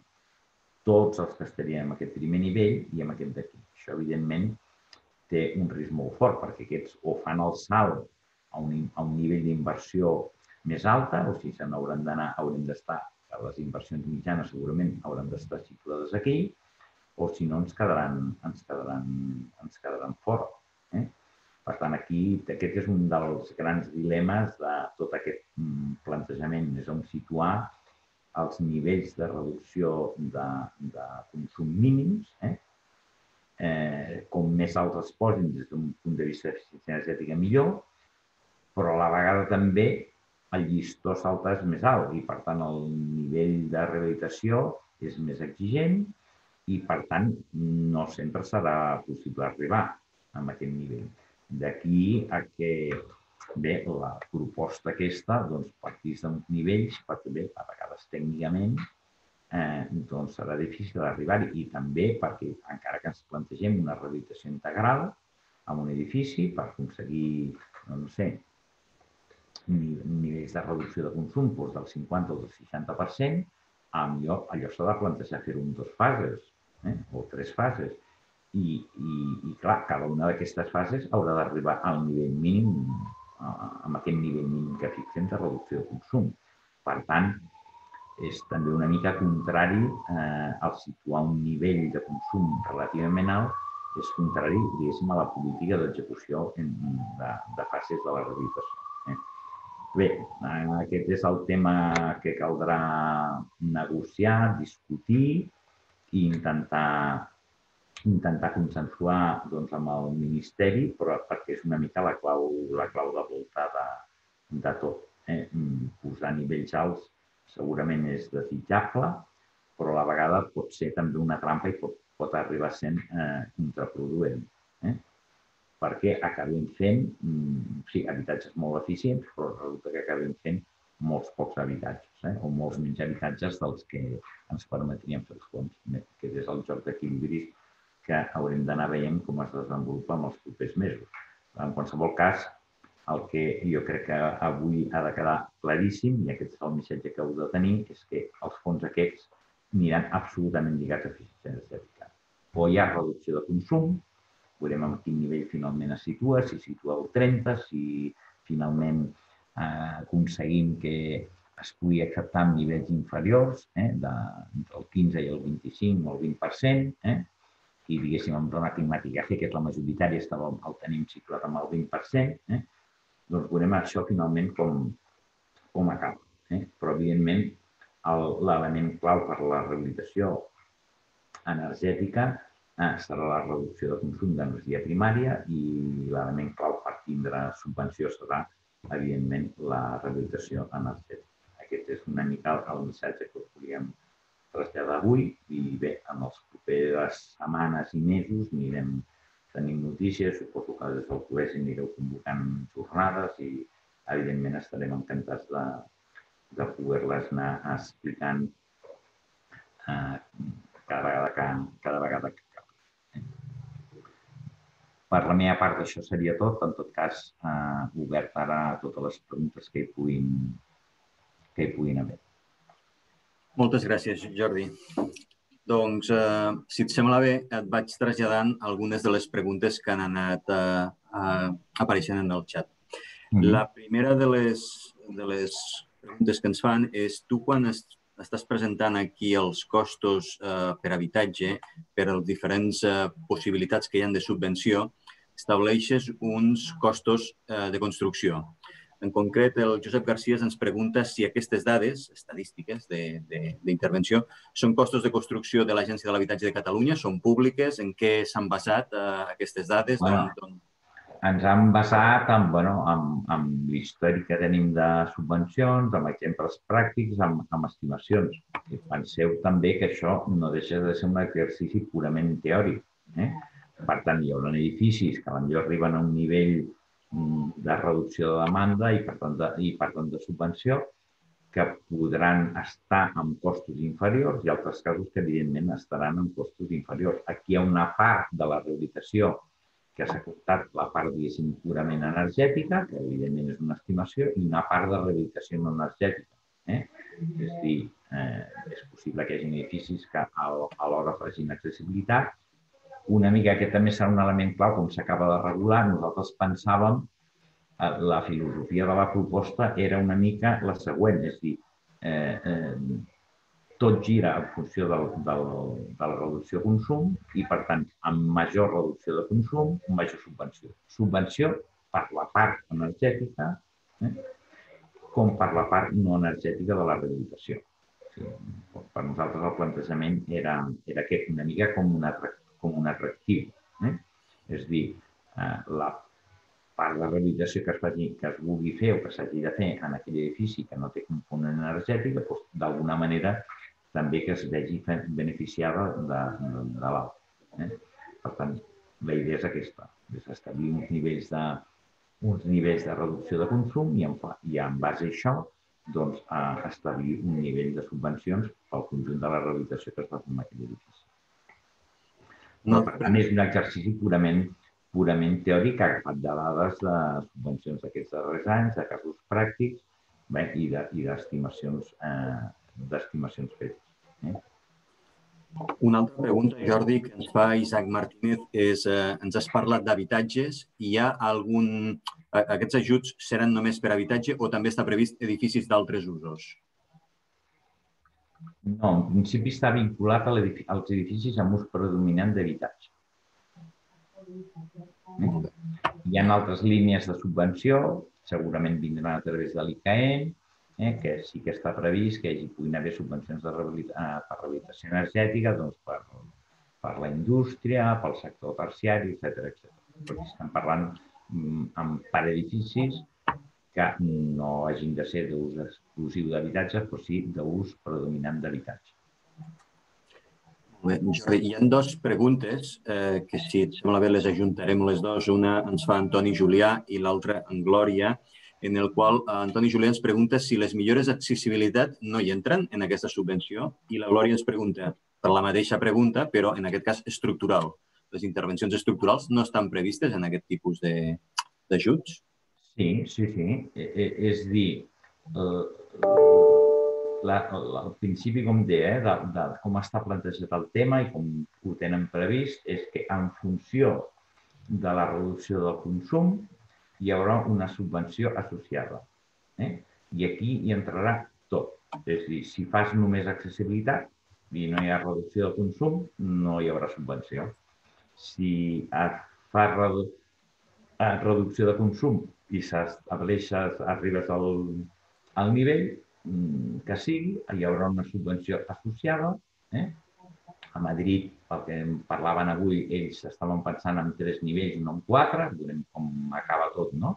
tots els que estarien en aquest primer nivell i en aquest d'aquí. Això, evidentment, té un risc molt fort, perquè aquests o fan el salt a un, a un nivell d'inversió més alta, o si se n'hauran d'anar, haurem d'estar, a les inversions mitjanes segurament hauran d'estar situades aquí, o si no ens quedaran, ens quedaran, ens quedaran fora. Eh? Per tant, aquí aquest és un dels grans dilemes de tot aquest mm, plantejament, és on situar els nivells de reducció de, de consum mínims, eh? eh, com més alts es posin des d'un punt de vista d'eficiència energètica millor, però a la vegada també el llistó salta és més alt i, per tant, el nivell de rehabilitació és més exigent i, per tant, no sempre serà possible arribar a aquest nivell. D'aquí a que, bé, la proposta aquesta doncs, partís d'uns nivells, perquè bé, a vegades tècnicament eh, doncs serà difícil arribar-hi i també perquè encara que ens plantegem una rehabilitació integral en un edifici per aconseguir, no, no sé, nivells de reducció de consum doncs del 50 o del 60%, allò, allò s'ha de plantejar fer-ho en dues fases eh, o tres fases. I, i, i clar, cada una d'aquestes fases haurà d'arribar al nivell mínim, amb aquest nivell mínim que fixem de reducció de consum. Per tant, és també una mica contrari eh, al situar un nivell de consum relativament alt, és contrari, diguéssim, a la política d'execució de, de fases de la rehabilitació. Eh? Bé, aquest és el tema que caldrà negociar, discutir i intentar, intentar consensuar doncs, amb el Ministeri, però perquè és una mica la clau, la clau de volta de, de tot. Eh? Posar nivells alts segurament és desitjable, però a la vegada pot ser també una trampa i pot, pot arribar sent eh, contraproduent. Eh? Perquè acabem fent, mm, sí, habitatges molt eficients, però resulta que acabem fent molts pocs habitatges, eh? o molts menys habitatges dels que ens permetrien fer els fons, que és el joc d'equilibris que haurem d'anar veient com es desenvolupa en els propers mesos. En qualsevol cas, el que jo crec que avui ha de quedar claríssim, i aquest és el missatge que heu de tenir, és que els fons aquests aniran absolutament lligats a eficiència energètica. O hi ha reducció de consum, veurem en quin nivell finalment es situa, si situa el 30, si finalment eh, aconseguim que es pugui acceptar en nivells inferiors, eh, de, entre el 15 i el 25 o el 20%, eh, i diguéssim en zona climàtica que és la majoritària, estava, el tenim situat amb el 20%, eh, doncs veurem això finalment com, com acaba. Eh? Però, evidentment, l'element clau per la rehabilitació energètica eh, serà la reducció de consum d'energia primària i l'element clau per tindre subvenció serà, evidentment, la rehabilitació energètica. Aquest és una mica el missatge que us volíem traslladar avui i bé, en les properes setmanes i mesos anirem tenim notícies, suposo que des del col·legi anireu convocant jornades i, evidentment, estarem encantats de, de poder-les anar explicant eh, cada vegada que, cada vegada que. Per la meva part, això seria tot. En tot cas, eh, obert ara a totes les preguntes que hi puguin, que hi puguin haver. Moltes gràcies, Jordi. Doncs, eh, si et sembla bé, et vaig traslladant algunes de les preguntes que han anat eh, eh, apareixent en el xat. Mm -hmm. La primera de les, de les preguntes que ens fan és tu quan es, estàs presentant aquí els costos eh, per habitatge, per les diferents eh, possibilitats que hi han de subvenció, estableixes uns costos eh, de construcció. En concret, el Josep Garcia ens pregunta si aquestes dades estadístiques d'intervenció són costos de construcció de l'Agència de l'Habitatge de Catalunya, són públiques, en què s'han basat eh, aquestes dades? Bueno, don... Ens han basat en, bueno, en, en l'històric que tenim de subvencions, amb exemples pràctics, amb, amb estimacions. I penseu també que això no deixa de ser un exercici purament teòric. Eh? Per tant, hi haurà edificis que potser arriben a un nivell de reducció de demanda i per tant de, i per tant de subvenció que podran estar amb costos inferiors i altres casos que evidentment estaran amb costos inferiors. Aquí hi ha una part de la rehabilitació que s'ha costat la part, diguéssim, purament energètica, que evidentment és una estimació, i una part de rehabilitació no energètica. Eh? És a dir, eh, és possible que hi hagi edificis que alhora facin accessibilitat una mica aquest també serà un element clau, com s'acaba de regular. Nosaltres pensàvem, eh, la filosofia de la proposta era una mica la següent, és dir, eh, eh, tot gira en funció del, del, de la reducció de consum i, per tant, amb major reducció de consum, major subvenció. Subvenció per la part energètica eh, com per la part no energètica de la rehabilitació. per nosaltres el plantejament era, era aquest, una mica com una com un atractiu. Eh? És dir, eh, la part de rehabilitació que es, faci, que es vulgui fer o que s'hagi de fer en aquell edifici que no té component energètica, doncs, d'alguna manera també que es vegi beneficiada de, de, de l'altre. Eh? Per tant, la idea és aquesta, és establir uns nivells de, uns nivells de reducció de consum i en, i en base a això doncs, a establir un nivell de subvencions pel conjunt de la rehabilitació que es fa en aquell edifici. No, per tant, és un exercici purament, purament teòric agafat de dades de subvencions d'aquests darrers anys, de casos pràctics bé, i d'estimacions de, eh, fetes. Eh? Una altra pregunta, Jordi, que ens fa Isaac Martínez és, eh, ens has parlat d'habitatges. Hi ha algun... Aquests ajuts seran només per habitatge o també està previst edificis d'altres usos? No, en principi està vinculat als edificis amb ús predominant d'habitatge. Hi ha altres línies de subvenció segurament vindran a través de l'ICAE, eh, que sí que està previst que hi puguin haver subvencions de rehabilita eh, per rehabilitació energètica doncs, per, per la indústria, pel sector terciari, etc etc. Perquè estem parlant mm, amb per edificis que no hagin de ser d'ús exclusiu d'habitatge, però sí d'ús predominant d'habitatge. Hi ha dues preguntes eh, que, si et sembla bé, les ajuntarem les dues. Una ens fa Antoni Julià i l'altra en Glòria, en el qual eh, Antoni Julià ens pregunta si les millores d'accessibilitat no hi entren en aquesta subvenció i la Glòria ens pregunta per la mateixa pregunta, però en aquest cas estructural. Les intervencions estructurals no estan previstes en aquest tipus d'ajuts? Sí, sí, sí. E, e, és dir, eh, la, el principi, com deia, eh, de, de com està plantejat el tema i com ho tenen previst, és que en funció de la reducció del consum hi haurà una subvenció associada. Eh? I aquí hi entrarà tot. És dir, si fas només accessibilitat i no hi ha reducció del consum, no hi haurà subvenció. Si fas redu reducció de consum i s'estableixes, arribes al, al nivell, Mm, que sigui, hi haurà una subvenció associada. Eh? A Madrid, pel que parlaven avui, ells estaven pensant en tres nivells, no en quatre, veurem com acaba tot, no?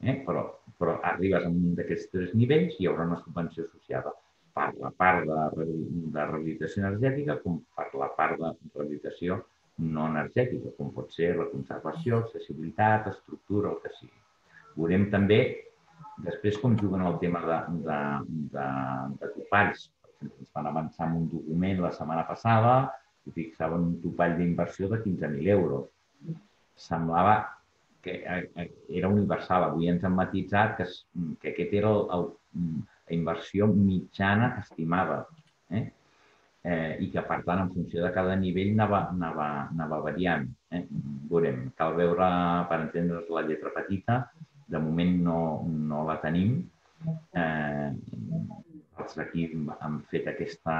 Eh? Però, però arribes a un d'aquests tres nivells i hi haurà una subvenció associada per la part de, de rehabilitació energètica com per la part de rehabilitació no energètica, com pot ser la conservació, accessibilitat, estructura, el que sigui. Veurem també Després, com juguen el tema de, de, de, de topalls, ens van avançar amb un document la setmana passada i fixaven un topall d'inversió de 15.000 euros. Semblava que eh, eh, era universal. Avui ens han matitzat que, que aquest era el, el, la inversió mitjana estimada. Eh? Eh, i que, per tant, en funció de cada nivell anava, anava, anava variant. Eh? Veurem. Cal veure, per entendre's la lletra petita, de moment no, no la tenim. Eh, els aquí hem fet aquesta,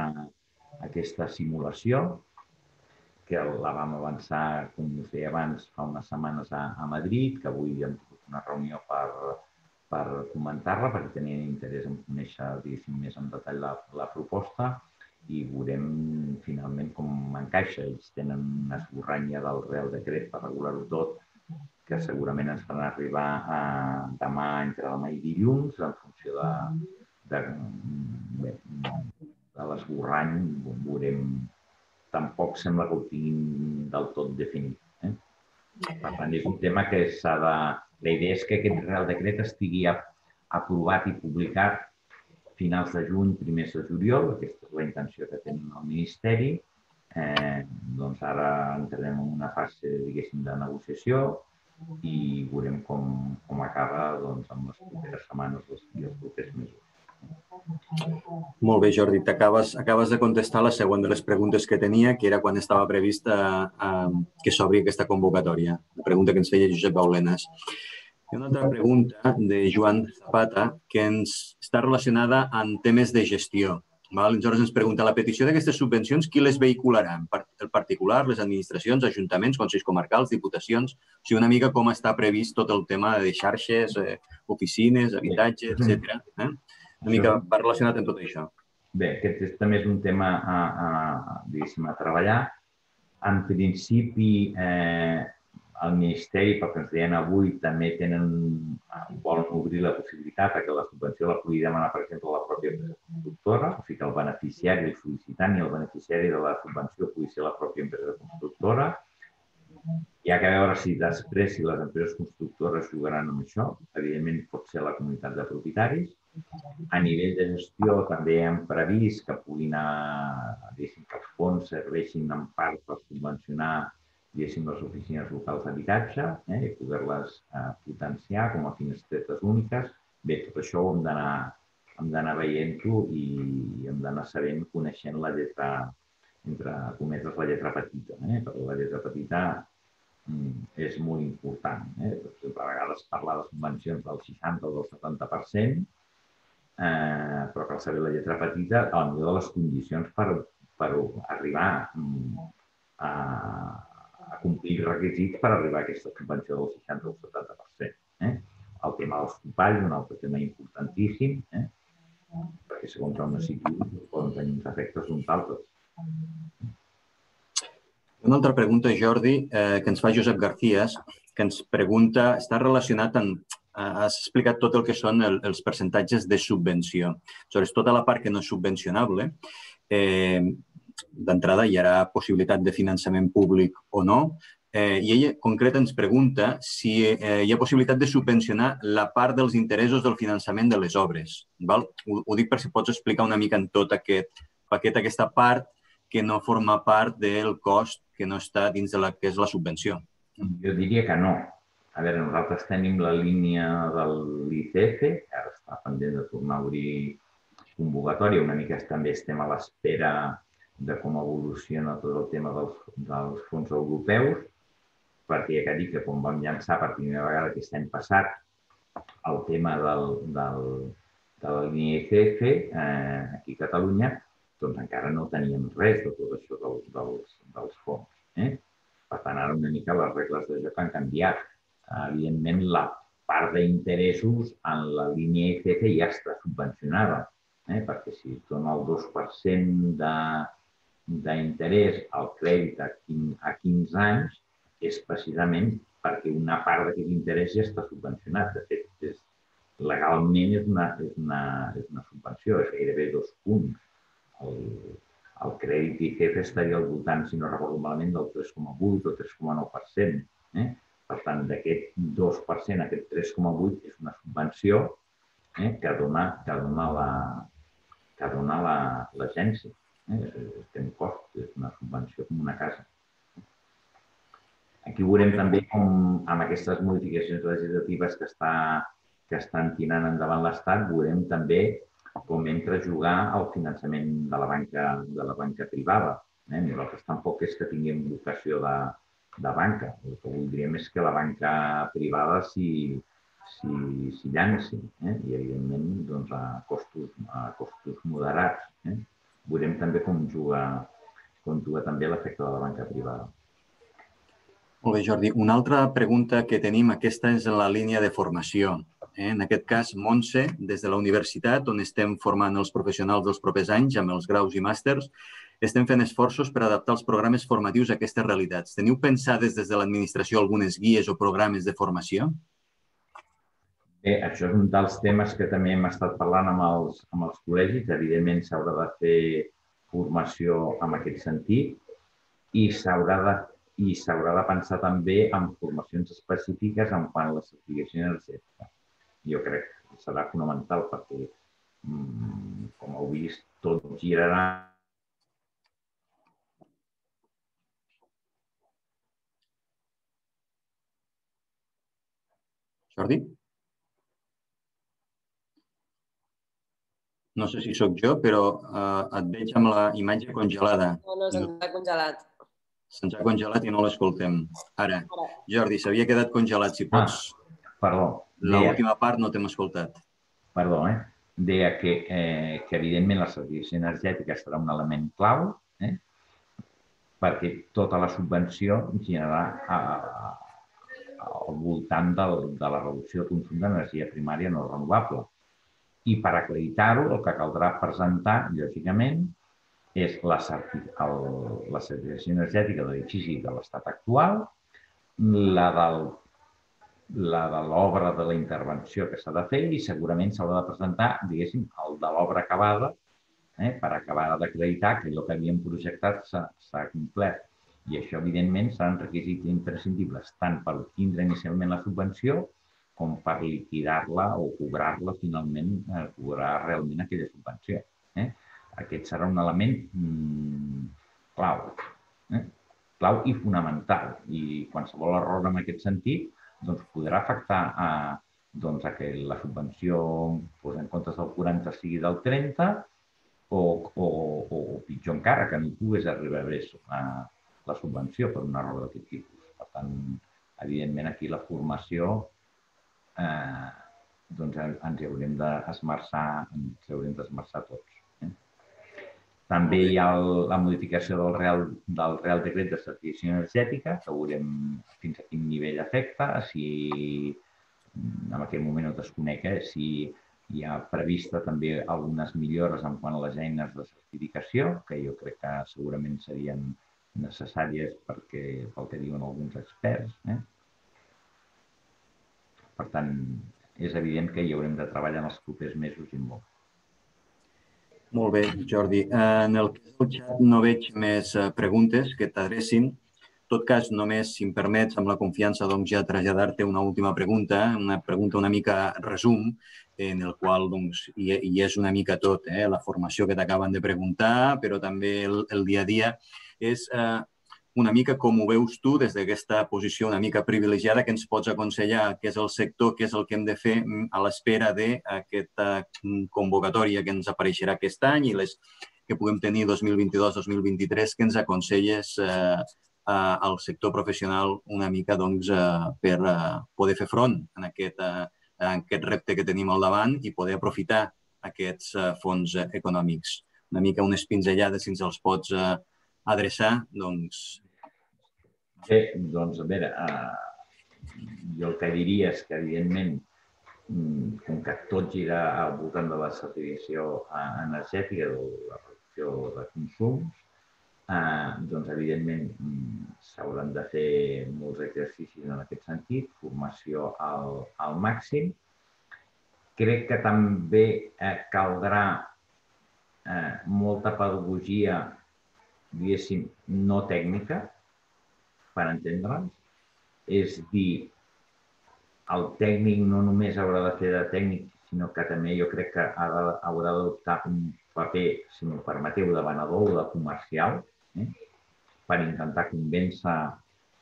aquesta simulació, que la vam avançar, com us deia abans, fa unes setmanes a, a Madrid, que avui hem tingut una reunió per, per comentar-la, perquè tenien interès en conèixer més en detall la, la proposta i veurem finalment com encaixa. Ells tenen una esborranya del Real Decret per regular-ho tot que segurament ens faran arribar a, demà, entre demà i dilluns, en funció de, de, bé, de l'esborrany, veurem. Tampoc sembla que ho tinguin del tot definit. Eh? Per tant, és un tema que s'ha de... La idea és que aquest Real Decret estigui aprovat i publicat finals de juny, primers de juliol. Aquesta és la intenció que tenen el Ministeri. Eh, doncs ara entrarem en una fase, diguéssim, de negociació i veurem com, com acaba doncs, amb les properes setmanes i els propers mesos. Molt bé, Jordi. Acabes, acabes de contestar la següent de les preguntes que tenia, que era quan estava prevista eh, que s'obri aquesta convocatòria. La pregunta que ens feia Josep Baulenes. Hi ha una altra pregunta de Joan Zapata que ens està relacionada amb temes de gestió. Val? Aleshores ens pregunta, la petició d'aquestes subvencions, qui les vehicularà? El particular, les administracions, ajuntaments, consells comarcals, diputacions? O sigui, una mica com està previst tot el tema de xarxes, eh, oficines, habitatge, etc. Eh? Una mica va relacionat amb tot això. Bé, aquest és, també és un tema a, a, a, a treballar. En principi, eh, el Ministeri, pel que ens deien avui, també tenen, volen obrir la possibilitat que la subvenció la pugui demanar, per exemple, la pròpia empresa constructora, o sigui que el beneficiari, el sol·licitant i el beneficiari de la subvenció pugui ser la pròpia empresa constructora. Hi ha que veure si després, si les empreses constructores jugaran amb això, evidentment pot ser la comunitat de propietaris. A nivell de gestió també hem previst que puguin, a, que els fons serveixin en part per subvencionar diguéssim, les oficines locals d'habitatge eh, i poder-les eh, potenciar com a finestretes úniques. Bé, tot això ho hem d'anar hem veient-ho i hem d'anar sabent, coneixent la lletra, entre cometes, la lletra petita. Eh? Perquè la lletra petita mm, és molt important. Eh? Per exemple, a vegades parla de subvencions del 60 o del 70%, eh, però cal saber la lletra petita, a nivell de les condicions per, per arribar mm, a, a complir requisits per arribar a aquesta subvenció del 60 o 70%. Eh? el tema dels topalls, un altre tema importantíssim, eh? perquè segons on es situï poden tenir uns efectes uns altres. Una altra pregunta, Jordi, eh, que ens fa Josep García, que ens pregunta, està relacionat amb, has explicat tot el que són el, els percentatges de subvenció. Sobretot tota la part que no és subvencionable, eh, d'entrada hi haurà possibilitat de finançament públic o no, eh, i ella concreta ens pregunta si eh, hi ha possibilitat de subvencionar la part dels interessos del finançament de les obres. Val? Ho, ho dic per si pots explicar una mica en tot aquest paquet, aquesta part que no forma part del cost que no està dins de la que és la subvenció. Jo diria que no. A veure, nosaltres tenim la línia de l'ICF, que ara està pendent de tornar a obrir convocatòria, una mica també estem a l'espera de com evoluciona tot el tema dels, dels fons europeus, perquè ja que dic que quan vam llançar per primera vegada aquest any passat el tema del, del, de la línia ICF eh, aquí a Catalunya, doncs encara no teníem res de tot això del, dels, dels fons. Eh? Per tant, ara una mica les regles de joc han canviat. Evidentment, la part d'interessos en la línia ICF ja està subvencionada, eh? perquè si es dona el 2% d'interès al crèdit a 15 anys, és precisament perquè una part d'aquest interès ja està subvencionat. De fet, és, legalment és una, és, una, és una subvenció, és gairebé dos punts. El, el crèdit ICF estaria al voltant, si no recordo malament, del 3,8 o 3,9%. Eh? Per tant, d'aquest 2%, aquest 3,8 és una subvenció eh? que dona, que dona la que dona l'agència. La, eh? Té un cost, és una subvenció com una casa. Aquí veurem també com amb aquestes modificacions legislatives que, està, que estan tirant endavant l'Estat, veurem també com entra a jugar el finançament de la banca, de la banca privada. Eh? Nosaltres tampoc és que tinguem vocació de, de banca. El que voldríem és que la banca privada s'hi si, si llanci eh? i, evidentment, doncs, a, costos, a costos moderats. Eh? Veurem també com juga, com juga també l'efecte de la banca privada. Molt bé, Jordi. Una altra pregunta que tenim, aquesta és en la línia de formació. Eh? En aquest cas, Montse, des de la universitat, on estem formant els professionals dels propers anys amb els graus i màsters, estem fent esforços per adaptar els programes formatius a aquestes realitats. Teniu pensades des de l'administració algunes guies o programes de formació? Bé, això és un dels temes que també hem estat parlant amb els, amb els col·legis. Evidentment, s'haurà de fer formació en aquest sentit i s'haurà de i s'haurà de pensar també en formacions específiques en quant a la certificació energètica. Jo crec que serà fonamental perquè, mm, com heu vist, tot girarà Jordi? No sé si sóc jo, però uh, et veig amb la imatge congelada. No, no, se'ns ha congelat. Se'ns ha congelat i no l'escoltem. Ara, Jordi, s'havia quedat congelat. Si pots... Ah, perdó. L'última part no t'hem escoltat. Perdó, eh? Deia que, eh, que evidentment la certificació energètica serà un element clau, eh? perquè tota la subvenció a, a, al voltant del, de la reducció de consum d'energia primària no renovable. I per acreditar-ho, el que caldrà presentar, lògicament, és la, el, la certificació energètica de l'edifici de l'estat actual, la del la de l'obra de la intervenció que s'ha de fer i segurament s'haurà de presentar, diguéssim, el de l'obra acabada eh, per acabar d'acreditar que allò que havíem projectat s'ha complert. I això, evidentment, seran requisits imprescindibles tant per tindre inicialment la subvenció com per liquidar-la o cobrar-la finalment, eh, cobrar realment aquella subvenció. Eh? Aquest serà un element mmm, clau, eh? clau i fonamental. I qualsevol error en aquest sentit doncs, podrà afectar a, doncs, a que la subvenció, doncs, en comptes del 40 sigui del 30, o, o, o pitjor encara, que no pogués arribar a la subvenció per un error d'aquest tipus. Per tant, evidentment, aquí la formació eh, doncs ens hi haurem d'esmerçar, ens hi haurem d'esmerçar tots. També hi ha el, la modificació del Real, del Real Decret de Certificació Energètica, que veurem fins a quin nivell afecta, si en aquest moment ho desconec, eh, si hi ha prevista també algunes millores en quant a les eines de certificació, que jo crec que segurament serien necessàries perquè, pel que diuen alguns experts. Eh? Per tant, és evident que hi haurem de treballar en els propers mesos i molt. Molt bé, Jordi. En el xat no veig més eh, preguntes que t'adrecin tot cas, només, si em permets, amb la confiança, doncs, ja traslladar-te una última pregunta, una pregunta una mica resum, en el qual doncs, hi, hi és una mica tot, eh? la formació que t'acaben de preguntar, però també el, el dia a dia. És eh, una mica com ho veus tu des d'aquesta posició una mica privilegiada que ens pots aconsellar què és el sector, què és el que hem de fer mm, a l'espera d'aquesta mm, convocatòria que ens apareixerà aquest any i les que puguem tenir 2022-2023, que ens aconselles eh, al sector professional una mica doncs, eh, per eh, poder fer front en aquest, eh, en aquest repte que tenim al davant i poder aprofitar aquests eh, fons econòmics. Una mica unes pinzellades, si ens els pots eh, adreçar, doncs... Bé, doncs, a veure, eh, jo el que diria és que, evidentment, mm, com que tot gira al voltant de la certificació eh, energètica, de la reducció de consums, eh, doncs, evidentment, mm, s'hauran de fer molts exercicis en aquest sentit, formació al, al màxim. Crec que també eh, caldrà eh, molta pedagogia, diguéssim, no tècnica, per entendre'ns. És dir, el tècnic no només haurà de fer de tècnic, sinó que també jo crec que haurà d'adoptar un paper, si m'ho permeteu, de venedor o de comercial, eh? per intentar convèncer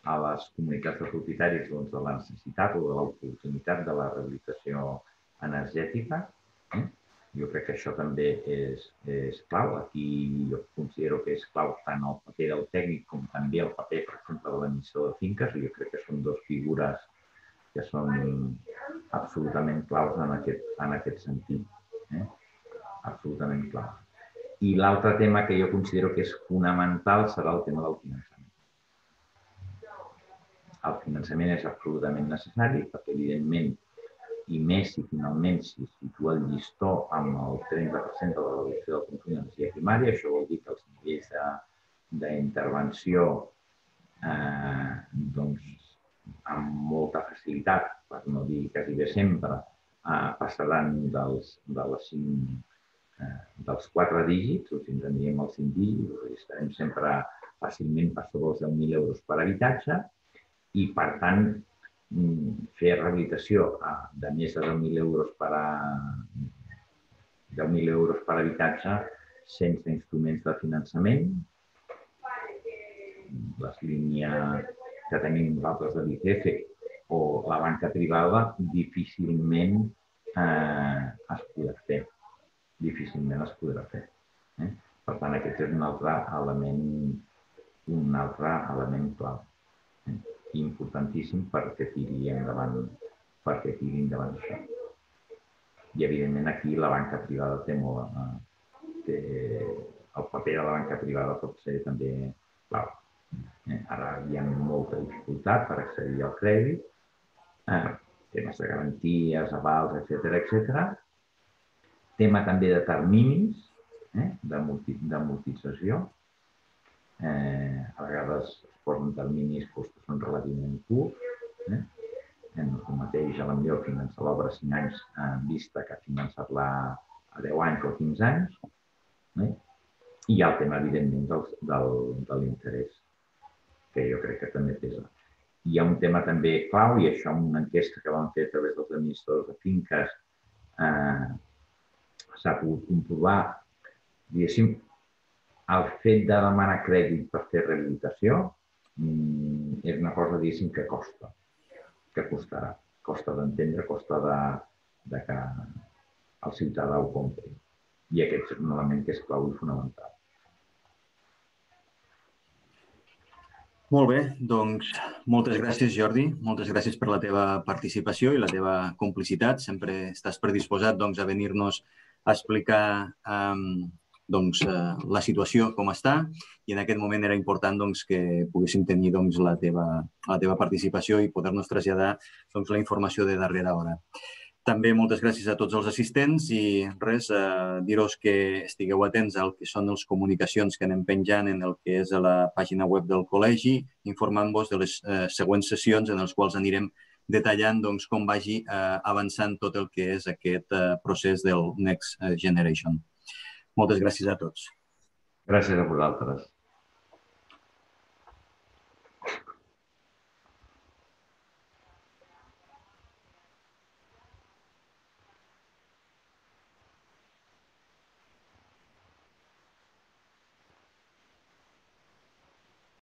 a les comunitats de propietaris doncs, de la necessitat o de l'oportunitat de la rehabilitació energètica. Eh? Jo crec que això també és, és clau. Aquí jo considero que és clau tant el paper del tècnic com també el paper, per exemple, de l'emissor de finques. Jo crec que són dues figures que són absolutament claus en aquest, en aquest sentit. Eh? Absolutament claus. I l'altre tema que jo considero que és fonamental serà el tema del finançament. El finançament és absolutament necessari perquè, evidentment, i més si finalment s'hi situa el llistó amb el 30% de la reducció del consum d'energia primària, això vol dir que els nivells d'intervenció eh, doncs, amb molta facilitat, per no dir quasi bé sempre, eh, passaran dels, de les 5 eh, dels quatre dígits, o si ens en diem els cinc dígits, estarem sempre fàcilment per sobre els 10.000 euros per habitatge i, per tant, fer rehabilitació de més de 10.000 euros per a 10.000 euros per habitatge sense instruments de finançament. Les línies que tenim nosaltres de l'ICF o la banca privada difícilment eh, es podrà fer difícilment es podrà fer. Eh? Per tant, aquest és un altre element, un altre element clau. Eh? Importantíssim perquè tiri endavant, perquè tiri endavant això. I, evidentment, aquí la banca privada té molt... Eh, té, el paper de la banca privada pot ser també clau. Eh? Ara hi ha molta dificultat per accedir al crèdit, eh, temes de garanties, avals, etc etc Tema també de terminis, eh, d'amortització. Eh, a vegades posen terminis doncs, que són relativament curts. Eh? En el mateix, a la millor finançar l'obra a 5 anys en vista que finançar-la a 10 anys o 15 anys. Eh? I hi ha el tema, evidentment, del, del, de l'interès, que jo crec que també pesa. Hi ha un tema també clau, i això en una enquesta que vam fer a través dels administradors de finques, eh, s'ha pogut comprovar, diguéssim, el fet de demanar crèdit per fer rehabilitació mm, és una cosa, diguéssim, que costa, que costarà. Costa d'entendre, costa de, de que el ciutadà ho compri. I aquest és un element que és clau i fonamental. Molt bé, doncs moltes gràcies, Jordi. Moltes gràcies per la teva participació i la teva complicitat. Sempre estàs predisposat doncs, a venir-nos a explicar um, doncs, eh, la situació com està i en aquest moment era important doncs, que poguéssim tenir doncs, la, teva, la teva participació i poder-nos traslladar doncs, la informació de darrera hora. També moltes gràcies a tots els assistents i res, eh, dir-vos que estigueu atents al que són les comunicacions que anem penjant en el que és a la pàgina web del col·legi, informant-vos de les eh, següents sessions en les quals anirem detallant doncs, com vagi eh, avançant tot el que és aquest eh, procés del Next Generation. Moltes gràcies a tots. Gràcies a vosaltres.